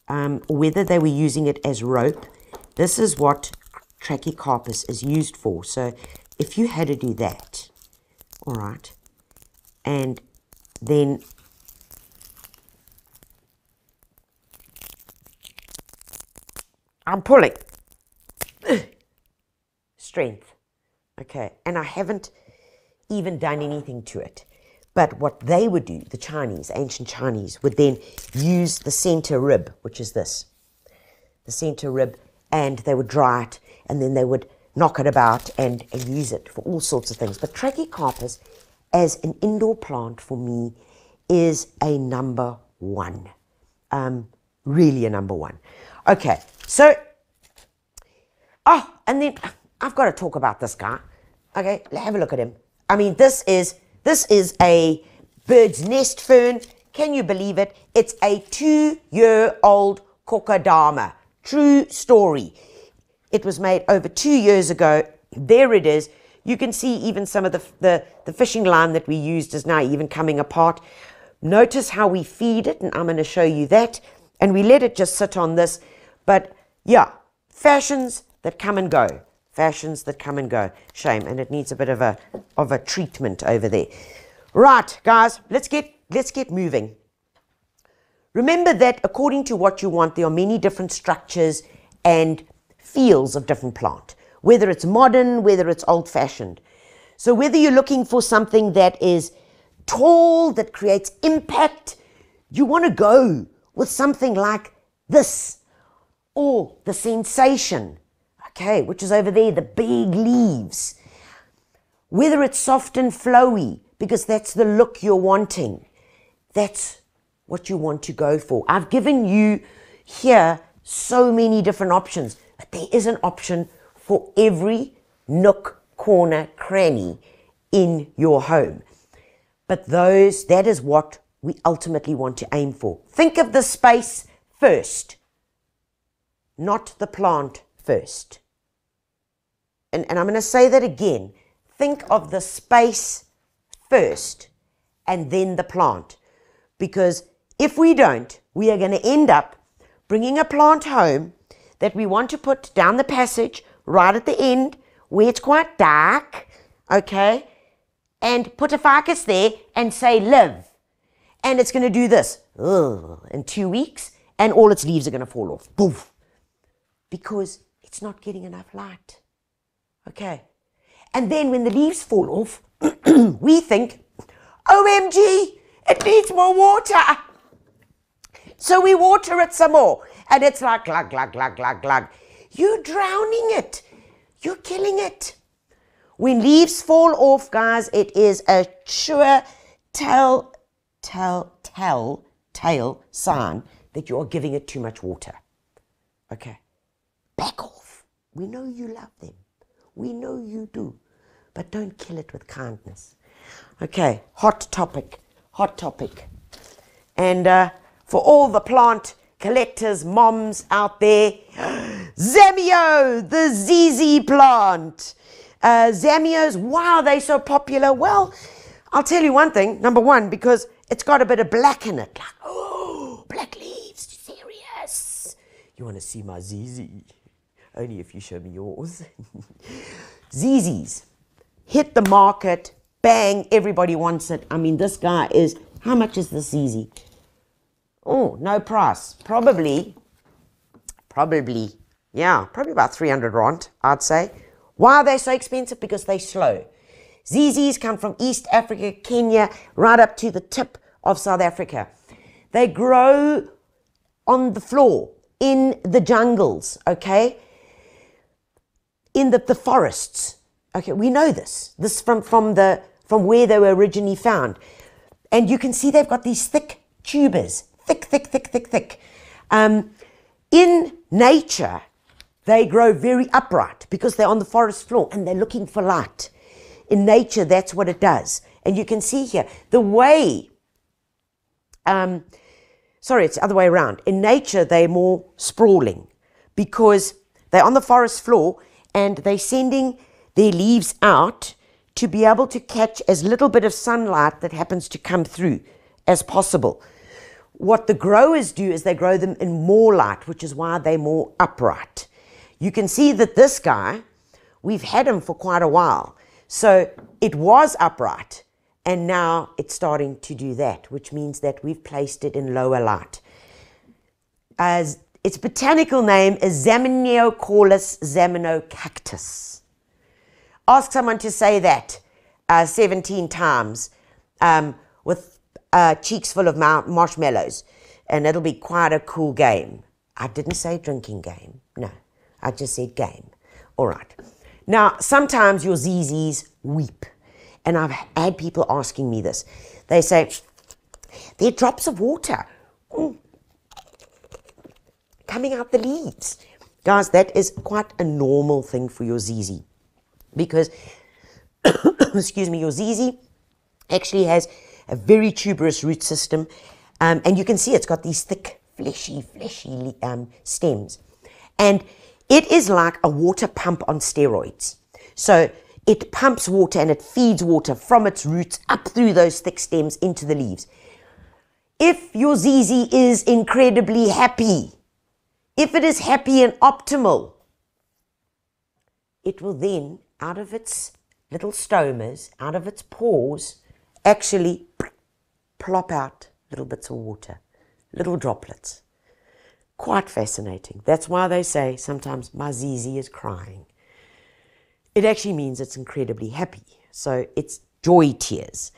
um, whether they were using it as rope. This is what Trachycarpus is used for. So if you had to do that, all right, and then I'm pulling. Strength. Okay. And I haven't even done anything to it. But what they would do, the Chinese, ancient Chinese, would then use the center rib, which is this, the center rib, and they would dry it, and then they would knock it about and, and use it for all sorts of things. But Trachycarpus, as an indoor plant for me, is a number one. Um, really a number one. Okay, so Oh, and then I've got to talk about this guy. Okay, have a look at him. I mean, this is this is a bird's nest fern. Can you believe it? It's a two-year-old kokedama. True story. It was made over two years ago. There it is. You can see even some of the, the, the fishing line that we used is now even coming apart. Notice how we feed it, and I'm going to show you that. And we let it just sit on this. But yeah, fashions that come and go. Fashions that come and go. Shame, and it needs a bit of a of a treatment over there. Right, guys, let's get let's get moving. Remember that according to what you want, there are many different structures and feels of different plant, whether it's modern, whether it's old fashioned. So, whether you're looking for something that is tall, that creates impact, you want to go with something like this or the sensation, okay, which is over there, the big leaves. Whether it's soft and flowy, because that's the look you're wanting, that's what you want to go for. I've given you here so many different options, but there is an option for every nook, corner, cranny in your home. But those, that is what we ultimately want to aim for. Think of the space first, not the plant first. And, and I'm going to say that again. Think of the space first and then the plant. Because if we don't, we are going to end up bringing a plant home that we want to put down the passage right at the end where it's quite dark, okay? And put a ficus there and say live. And it's going to do this ugh, in two weeks and all its leaves are going to fall off. Because it's not getting enough light. Okay. And then when the leaves fall off, we think, OMG, it needs more water. So we water it some more. And it's like glug, glug, glug, glug, glug. You're drowning it. You're killing it. When leaves fall off, guys, it is a sure tell, tell, tell, tale sign that you're giving it too much water. Okay. Back off. We know you love them. We know you do. But don't kill it with kindness. Okay. Hot topic. Hot topic. And uh, for all the plant collectors, moms out there, Zamio, the ZZ plant. Uh, Zamios, wow, they're so popular. Well, I'll tell you one thing. Number one, because it's got a bit of black in it. Like, oh, black leaves, serious. You want to see my ZZ? Only if you show me yours. ZZs hit the market, bang, everybody wants it. I mean, this guy is, how much is this ZZ? Oh, no price. Probably, probably, yeah, probably about 300 rand, I'd say. Why are they so expensive? Because they're slow. ZZs come from East Africa, Kenya, right up to the tip of South Africa. They grow on the floor, in the jungles, okay? In the, the forests. Okay, we know this. This from, from the from where they were originally found. And you can see they've got these thick tubers, thick, thick, thick, thick, thick. Um, in nature, they grow very upright because they're on the forest floor and they're looking for light. In nature, that's what it does. And you can see here the way, um, sorry, it's the other way around. In nature, they're more sprawling because they're on the forest floor and they're sending their leaves out to be able to catch as little bit of sunlight that happens to come through as possible. What the growers do is they grow them in more light, which is why they're more upright. You can see that this guy, we've had him for quite a while. So it was upright, and now it's starting to do that, which means that we've placed it in lower light. As its botanical name is Zaminiocorlys zaminocactus. Ask someone to say that uh, 17 times um, with uh, cheeks full of mar- marshmallows, and it'll be quite a cool game. I didn't say drinking game. No, I just said game. All right. Now, sometimes your ZZs weep, and I've had people asking me this. They say, they're drops of water mm, coming out the leaves. Guys, that is quite a normal thing for your ZZ because, excuse me, your ZZ actually has a very tuberous root system, um, and you can see it's got these thick, fleshy, fleshy um, stems, and it is like a water pump on steroids. So it pumps water and it feeds water from its roots up through those thick stems into the leaves. If your ZZ is incredibly happy, if it is happy and optimal, it will then, out of its little stomas, out of its pores, actually plop out little bits of water, little droplets. Quite fascinating. That's why they say sometimes my ZZ is crying. It actually means it's incredibly happy. So it's joy tears.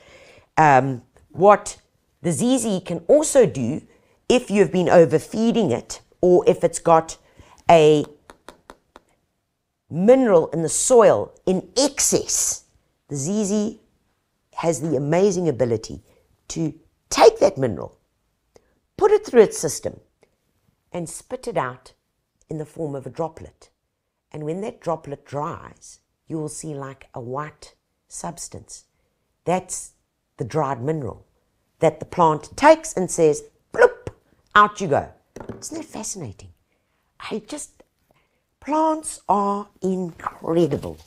Um, what the ZZ can also do if you've been overfeeding it or if it's got a mineral in the soil in excess, the ZZ has the amazing ability to take that mineral, put it through its system, and spit it out in the form of a droplet. And when that droplet dries, you will see like a white substance. That's the dried mineral that the plant takes and says, bloop, out you go. Isn't that fascinating? I just, plants are incredible.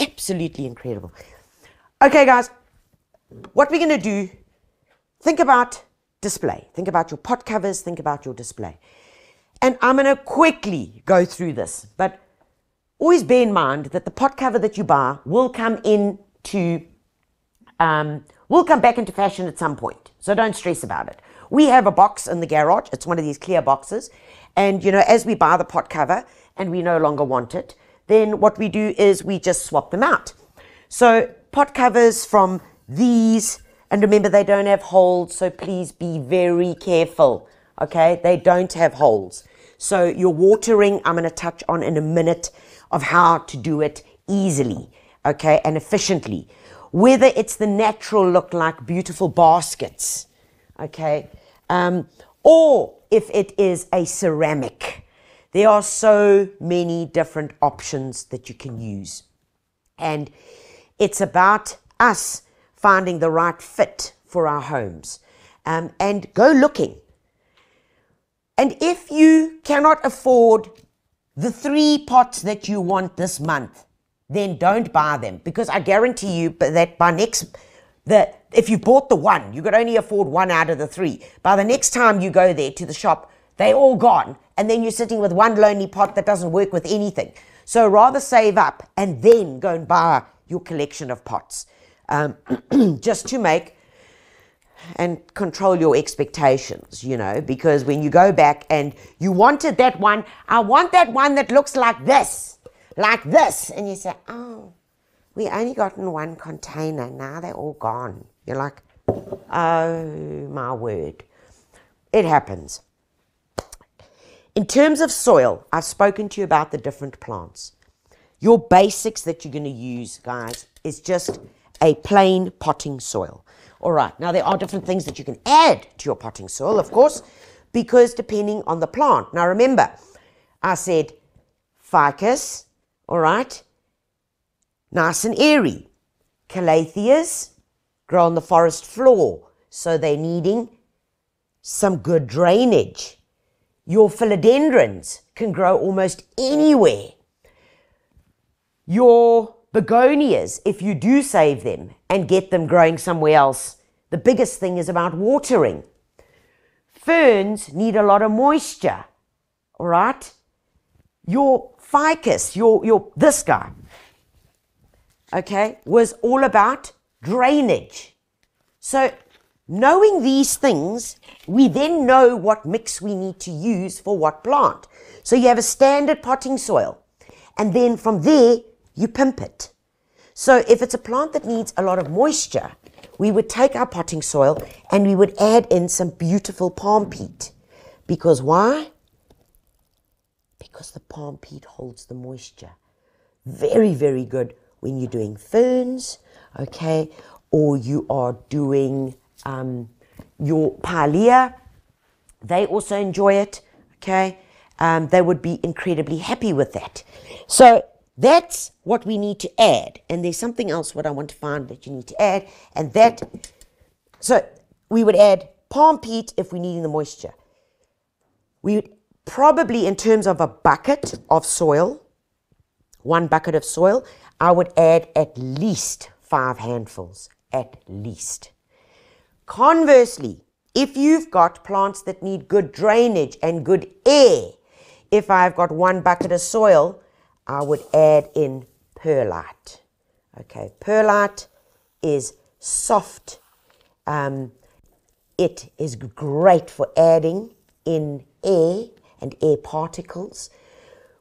Absolutely incredible. Okay, guys, what we're going to do, think about display. Think about your pot covers, think about your display. And I'm going to quickly go through this, but always bear in mind that the pot cover that you buy will come into, um, will come back into fashion at some point. So don't stress about it. We have a box in the garage. It's one of these clear boxes. And, you know, as we buy the pot cover and we no longer want it, then what we do is we just swap them out. So pot covers from these, and remember they don't have holes, so please be very careful. Okay, they don't have holes. So your watering, I'm going to touch on in a minute of how to do it easily, okay, and efficiently. Whether it's the natural look like beautiful baskets, okay, um, or if it is a ceramic. There are so many different options that you can use. And it's about us finding the right fit for our homes um, and go looking. And if you cannot afford the three pots that you want this month, then don't buy them because I guarantee you that by next that if you've bought the one, you could only afford one out of the three. By the next time you go there to the shop, they're all gone, and then you're sitting with one lonely pot that doesn't work with anything. So rather save up and then go and buy your collection of pots, um, just to make and control your expectations, you know, because when you go back and you wanted that one, I want that one that looks like this, like this, and you say, oh, we only got in one container, now they're all gone. You're like, oh my word. It happens. In terms of soil, I've spoken to you about the different plants. Your basics that you're going to use, guys, is just a plain potting soil. All right, now there are different things that you can add to your potting soil, of course, because depending on the plant. Now remember, I said ficus, all right, nice and airy. Calatheas grow on the forest floor, so they're needing some good drainage. Your philodendrons can grow almost anywhere. Your begonias, if you do save them and get them growing somewhere else, the biggest thing is about watering. Ferns need a lot of moisture, all right? Your ficus, your, your, this guy, okay, was all about drainage. So, knowing these things, we then know what mix we need to use for what plant. So, you have a standard potting soil, and then from there, you pimp it. So, if it's a plant that needs a lot of moisture, we would take our potting soil and we would add in some beautiful palm peat. Because why? Because the palm peat holds the moisture. Very, very good when you're doing ferns, okay, or you are doing um, your pilea. They also enjoy it, okay. um, they would be incredibly happy with that. So that's what we need to add. And there's something else what I want to find that you need to add, and that so we would add palm peat if we're needing the moisture. We would probably, in terms of a bucket of soil, one bucket of soil, I would add at least five handfuls, at least. Conversely, if you've got plants that need good drainage and good air, if I've got one bucket of soil, I would add in perlite. Okay, perlite is soft. Um, it is great for adding in air and air particles,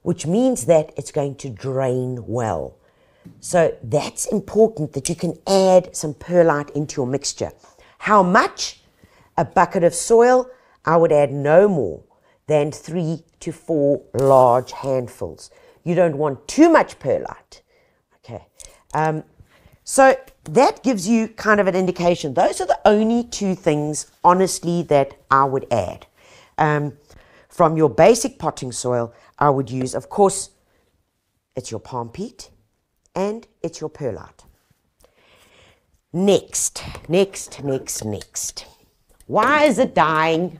which means that it's going to drain well. So that's important that you can add some perlite into your mixture. How much? A bucket of soil, I would add no more than three to four large handfuls. You don't want too much perlite. Okay. Um, so that gives you kind of an indication. Those are the only two things, honestly, that I would add. Um, from your basic potting soil, I would use, of course, it's your palm peat and it's your perlite. Next, next, next, next. Why is it dying?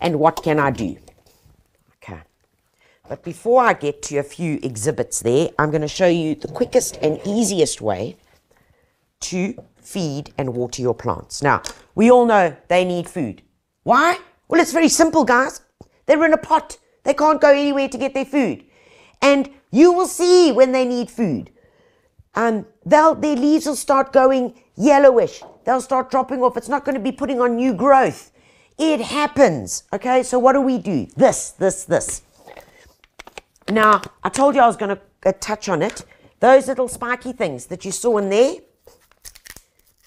And what can I do? Okay. But before I get to a few exhibits there, I'm going to show you the quickest and easiest way to feed and water your plants. Now, we all know they need food. Why? Well, it's very simple, guys. They're in a pot. They can't go anywhere to get their food. And you will see when they need food. Um, they'll, their leaves will start going yellowish. They'll start dropping off. It's not going to be putting on new growth. It happens. Okay, so what do we do? This, this, this. Now, I told you I was going to uh, touch on it. Those little spiky things that you saw in there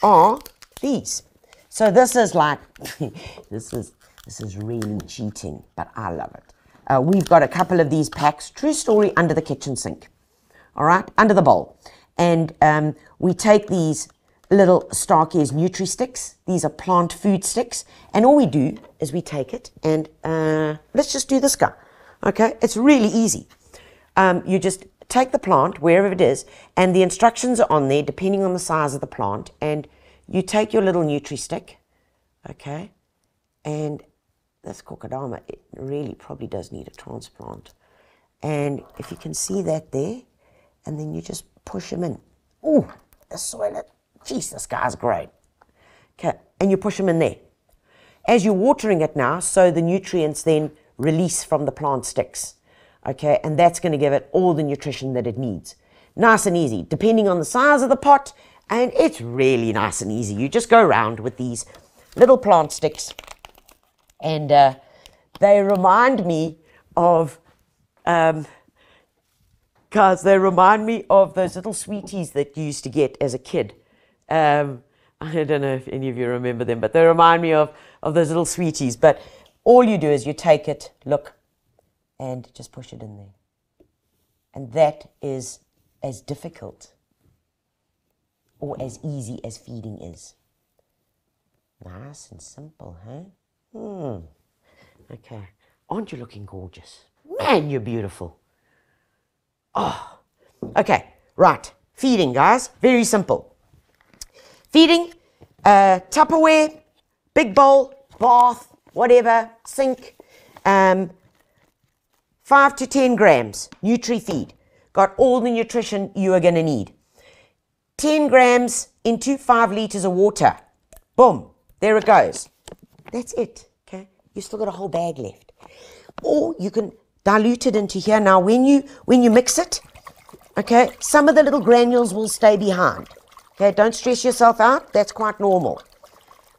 are these. So this is like, this is this is really cheating, but I love it. Uh, we've got a couple of these packs, true story, under the kitchen sink. All right, under the bowl. And um, we take these little Starke's Nutri Sticks. These are plant food sticks. And all we do is we take it and uh, let's just do this guy. Okay, it's really easy. Um, you just take the plant, wherever it is, and the instructions are on there depending on the size of the plant. And you take your little Nutri Stick, okay, and this kokedama, it really probably does need a transplant. And if you can see that there, and then you just push them in. Ooh, the soil, jeez, this guy's great. Okay, and you push them in there. As you're watering it now, so the nutrients then release from the plant sticks. Okay, and that's going to give it all the nutrition that it needs. Nice and easy, depending on the size of the pot, and it's really nice and easy. You just go around with these little plant sticks and uh, they remind me of, um, they remind me of those little sweeties that you used to get as a kid. Um, I don't know if any of you remember them, but they remind me of, of those little sweeties. But all you do is you take it, look, and just push it in there. And that is as difficult or as easy as feeding is. Nice and simple, huh? Hmm. Okay. Aren't you looking gorgeous? Man, you're beautiful. Oh. Okay. Right. Feeding, guys. Very simple. Feeding, uh, Tupperware, big bowl, bath, whatever, sink, um, five to 10 grams, Nutri Feed. Got all the nutrition you are going to need. 10 grams into five liters of water. Boom. There it goes. That's it. Okay. You still got a whole bag left. Or you can dilute it into here. Now when you when you mix it, okay, some of the little granules will stay behind. Okay, don't stress yourself out. That's quite normal.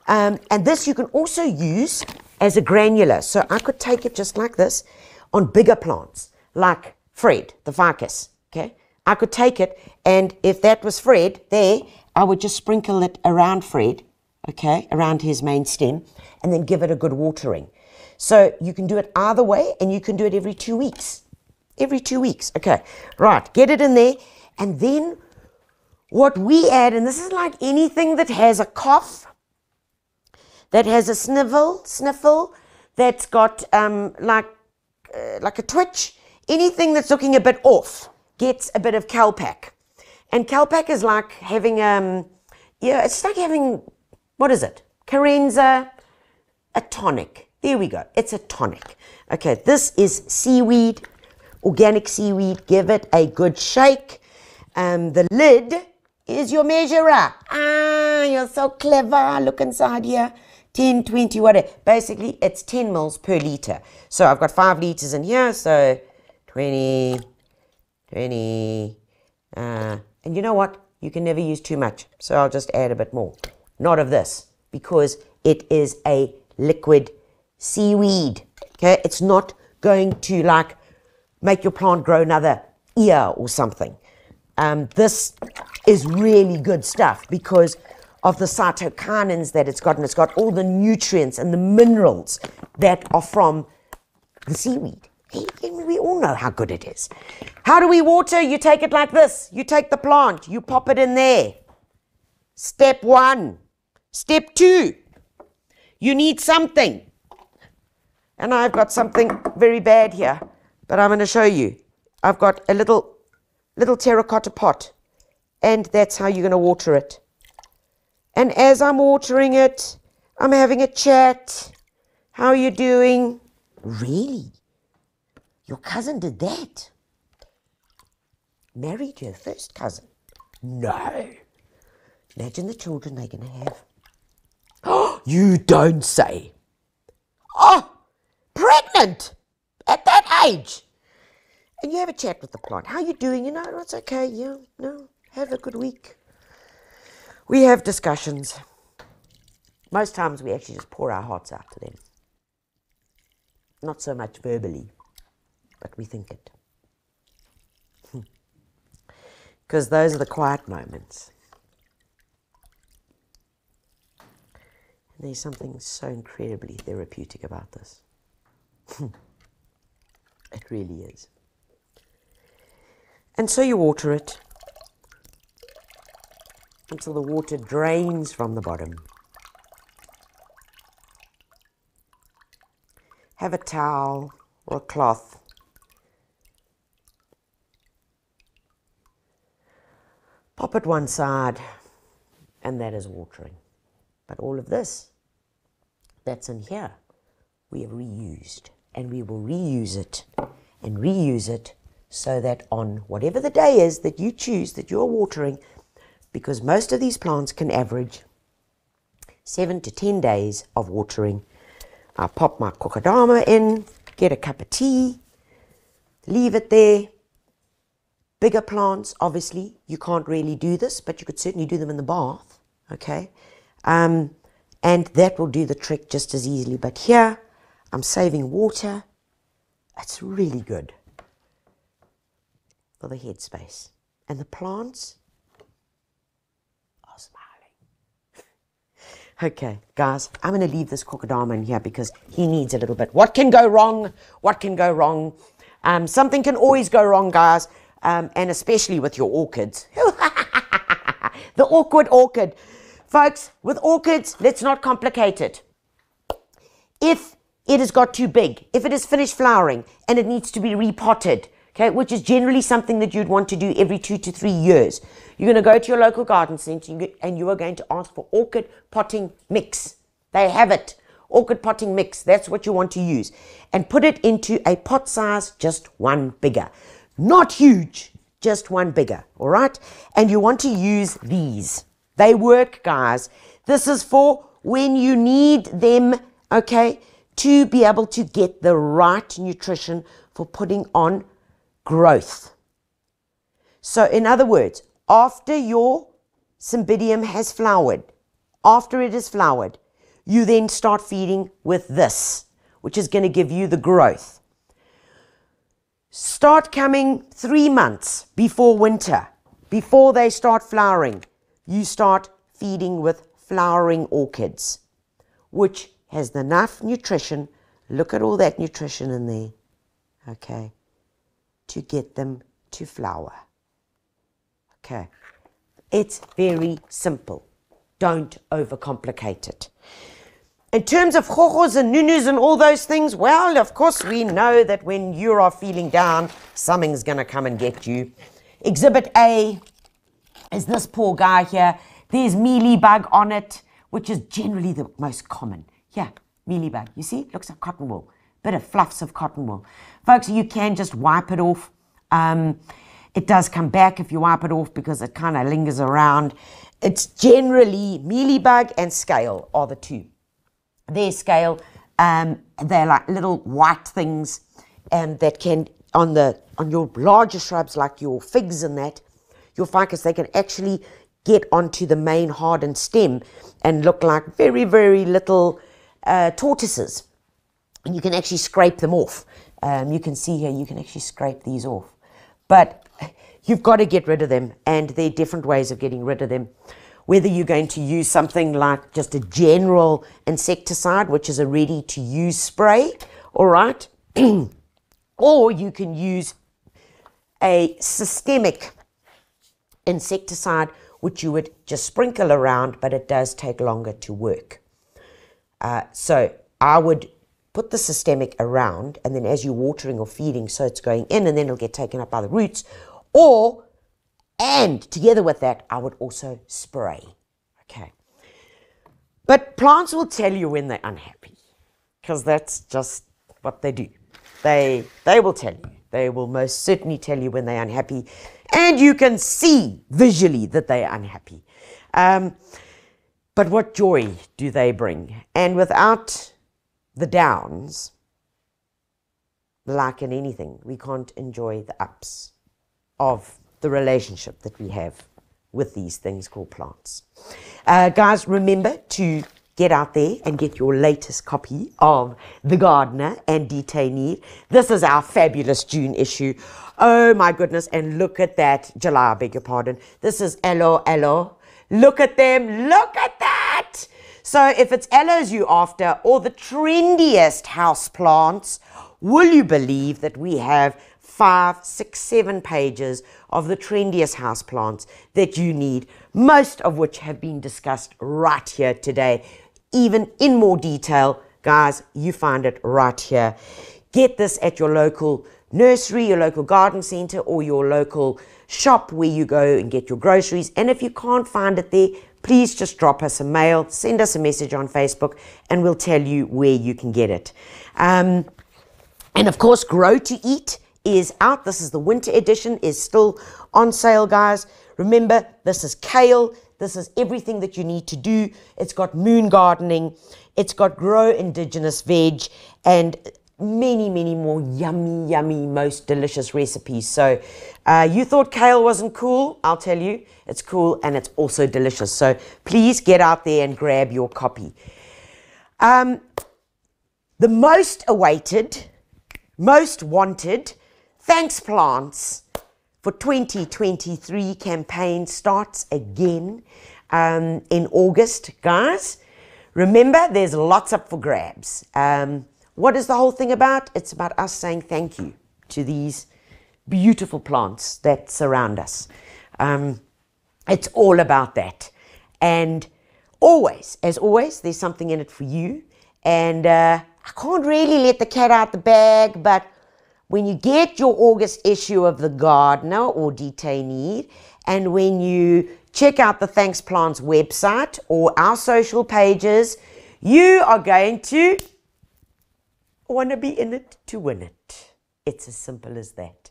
Um, and this you can also use as a granular. So I could take it just like this on bigger plants, like Fred, the ficus. Okay, I could take it, and if that was Fred there, I would just sprinkle it around Fred, okay, around his main stem, and then give it a good watering. So you can do it either way, and you can do it every two weeks. Every two weeks. Okay, right, get it in there. And then what we add, and this is like anything that has a cough, that has a snivel, sniffle, that's got um, like uh, like a twitch, anything that's looking a bit off gets a bit of Kelpak. And Kelpak is like having um yeah, it's like having what is it? Corenza, a tonic. There we go. It's a tonic. Okay, this is seaweed, organic seaweed. Give it a good shake. Um, the lid is your measurer. Ah, you're so clever. Look inside here. 10, 20, whatever. Basically, it's 10 mils per liter. So I've got 5 liters in here. So 20, 20. Uh, and you know what? You can never use too much. So I'll just add a bit more. Not of this, because it is a liquid seaweed. Okay, it's not going to like make your plant grow another ear or something. Um, this is really good stuff because of the cytokinins that it's got, and it's got all the nutrients and the minerals that are from the seaweed. We all know how good it is. How do we water? You take it like this. You take the plant, you pop it in there. Step one. Step two. You need something. And I've got something very bad here, but I'm going to show you. I've got a little, little terracotta pot, and that's how you're going to water it. And as I'm watering it, I'm having a chat. How are you doing? Really? Your cousin did that? Married your first cousin? No. Imagine the children they're going to have. You don't say. Oh, pregnant at that age. And you have a chat with the plant. How are you doing? You know, it's okay. Yeah, no, have a good week. We have discussions. Most times we actually just pour our hearts out to them. Not so much verbally, but we think it. Because those are the quiet moments. There's something so incredibly therapeutic about this. it really is. And so you water it until the water drains from the bottom. Have a towel or a cloth. Pop it one side, and that is watering. But all of this that's in here, we have reused, and we will reuse it and reuse it so that on whatever the day is that you choose that you're watering, because most of these plants can average seven to ten days of watering. I pop my kokedama in, get a cup of tea, leave it there. Bigger plants, obviously, you can't really do this, but you could certainly do them in the bath, okay? Um, and that will do the trick just as easily. But here, I'm saving water. It's really good for the headspace. And the plants are smiling. okay, guys, I'm going to leave this kokedama in here because he needs a little bit. What can go wrong? What can go wrong? Um, something can always go wrong, guys, um, and especially with your orchids. the awkward orchid. Folks, with orchids, let's not complicate it. If it has got too big, if it is finished flowering and it needs to be repotted, okay, which is generally something that you'd want to do every two to three years, you're going to go to your local garden centre and you are going to ask for orchid potting mix. They have it. Orchid potting mix, that's what you want to use. And put it into a pot size, just one bigger. Not huge, just one bigger, all right? And you want to use these. They work, guys. This is for when you need them, okay, to be able to get the right nutrition for putting on growth. So, in other words, after your cymbidium has flowered, after it is flowered, you then start feeding with this, which is going to give you the growth. Start coming three months before winter, before they start flowering you start feeding with flowering orchids, which has enough nutrition. Look at all that nutrition in there, okay, to get them to flower. Okay, it's very simple. Don't overcomplicate it. in terms of goggas and nunus and all those things, well, of course, we know that when you are feeling down, something's going to come and get you. Exhibit A is this poor guy here. There's mealybug on it, which is generally the most common. Yeah, mealybug. You see, looks like cotton wool. Bit of fluffs of cotton wool. Folks, you can just wipe it off. Um, it does come back if you wipe it off because it kind of lingers around. It's generally mealybug and scale are the two their scale. Um, they're like little white things um, that can on the on your larger shrubs like your figs and that your ficus they can actually get onto the main hardened stem and look like very very little uh, tortoises. And you can actually scrape them off. Um, you can see here you can actually scrape these off. But you've got to get rid of them and there are different ways of getting rid of them. Whether you're going to use something like just a general insecticide, which is a ready to use spray, all right, or you can use a systemic insecticide, which you would just sprinkle around, but it does take longer to work. Uh, so I would put the systemic around, and then as you're watering or feeding, so it's going in, and then it'll get taken up by the roots, or and together with that, I would also spray. Okay. But plants will tell you when they're unhappy because that's just what they do. They, they will tell you. They will most certainly tell you when they're unhappy. And you can see visually that they are unhappy. Um, but what joy do they bring? And without the downs, like in anything, we can't enjoy the ups of the relationship that we have with these things called plants. Uh, guys, remember to get out there and get your latest copy of The Gardener and Die Tuinier. This is our fabulous June issue. Oh my goodness, and look at that. July, I beg your pardon. This is Aloe Aloe. Look at them. Look at that. So if it's aloes you after or the trendiest house plants, will you believe that we have five, six, seven pages of the trendiest houseplants that you need, most of which have been discussed right here today, even in more detail. Guys, you find it right here. Get this at your local nursery, your local garden center, or your local shop where you go and get your groceries. And if you can't find it there, please just drop us a mail, send us a message on Facebook, and we'll tell you where you can get it. Um, and of course, Grow to Eat is out. This is the winter edition, is still on sale, guys. Remember, this is kale. This is everything that you need to do. It's got moon gardening. It's got grow indigenous veg and many, many more yummy, yummy, most delicious recipes. So uh, you thought kale wasn't cool? I'll tell you, it's cool and it's also delicious. So please get out there and grab your copy. Um, the most awaited, most wanted, Thanks, plants, for 2023 campaign starts again um, in August, guys. Remember, there's lots up for grabs. Um, what is the whole thing about? It's about us saying thank you to these beautiful plants that surround us. Um, it's all about that. And always, as always, there's something in it for you. And uh, I can't really let the cat out the bag, but when you get your August issue of The Gardener or Die Tuinier, and when you check out the Thanks Plants website or our social pages, you are going to want to be in it to win it. It's as simple as that.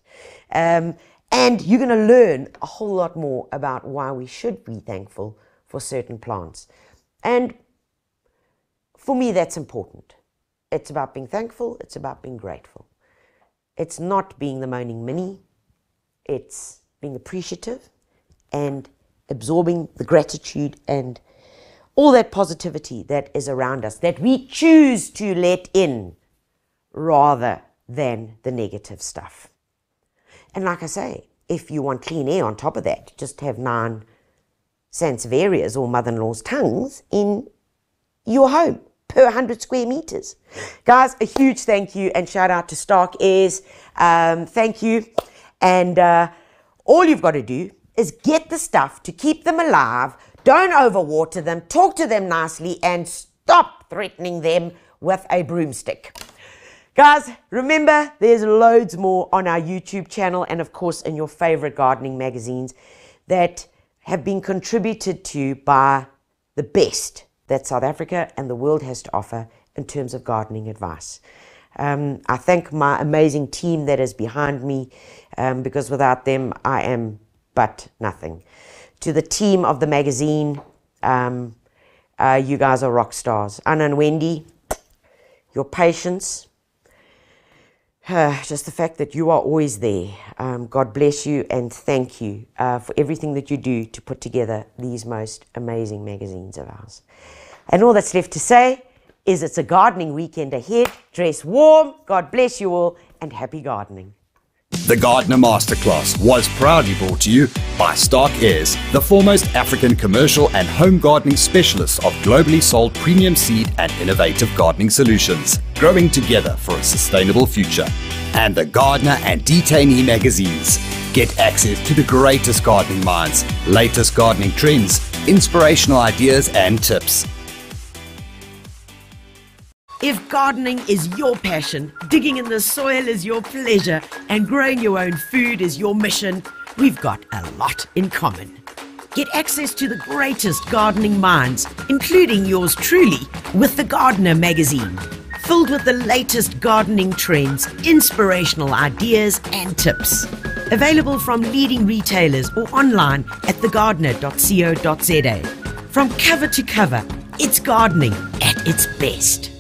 Um, and you're going to learn a whole lot more about why we should be thankful for certain plants. And for me, that's important. It's about being thankful, it's about being grateful. It's not being the moaning Minnie, it's being appreciative and absorbing the gratitude and all that positivity that is around us that we choose to let in rather than the negative stuff. And like I say, if you want clean air on top of that, just have nine Sansevierias or mother in law's tongues in your home per 100 square meters. Guys, a huge thank you and shout out to Starke Ayres. Um, thank you. And uh, all you've got to do is get the stuff to keep them alive. Don't overwater them. Talk to them nicely and stop threatening them with a broomstick. Guys, remember there's loads more on our YouTube channel and, of course, in your favorite gardening magazines that have been contributed to by the best that South Africa and the world has to offer in terms of gardening advice. Um, I thank my amazing team that is behind me um, because without them, I am but nothing. To the team of the magazine, um, uh, you guys are rock stars. Anna and Wendy, your patience, uh, just the fact that you are always there. Um, God bless you and thank you uh, for everything that you do to put together these most amazing magazines of ours. And all that's left to say is it's a gardening weekend ahead. Dress warm. God bless you all and happy gardening. The Gardener Masterclass was proudly brought to you by Starke Ayres, the foremost African commercial and home gardening specialists of globally sold premium seed and innovative gardening solutions, growing together for a sustainable future. And the Gardener and Die Tuinier magazines. Get access to the greatest gardening minds, latest gardening trends, inspirational ideas, and tips. If gardening is your passion, digging in the soil is your pleasure, and growing your own food is your mission, we've got a lot in common. Get access to the greatest gardening minds, including yours truly, with the Gardener magazine, filled with the latest gardening trends, inspirational ideas, and tips. Available from leading retailers or online at thegardener.co.za. From cover to cover, it's gardening at its best.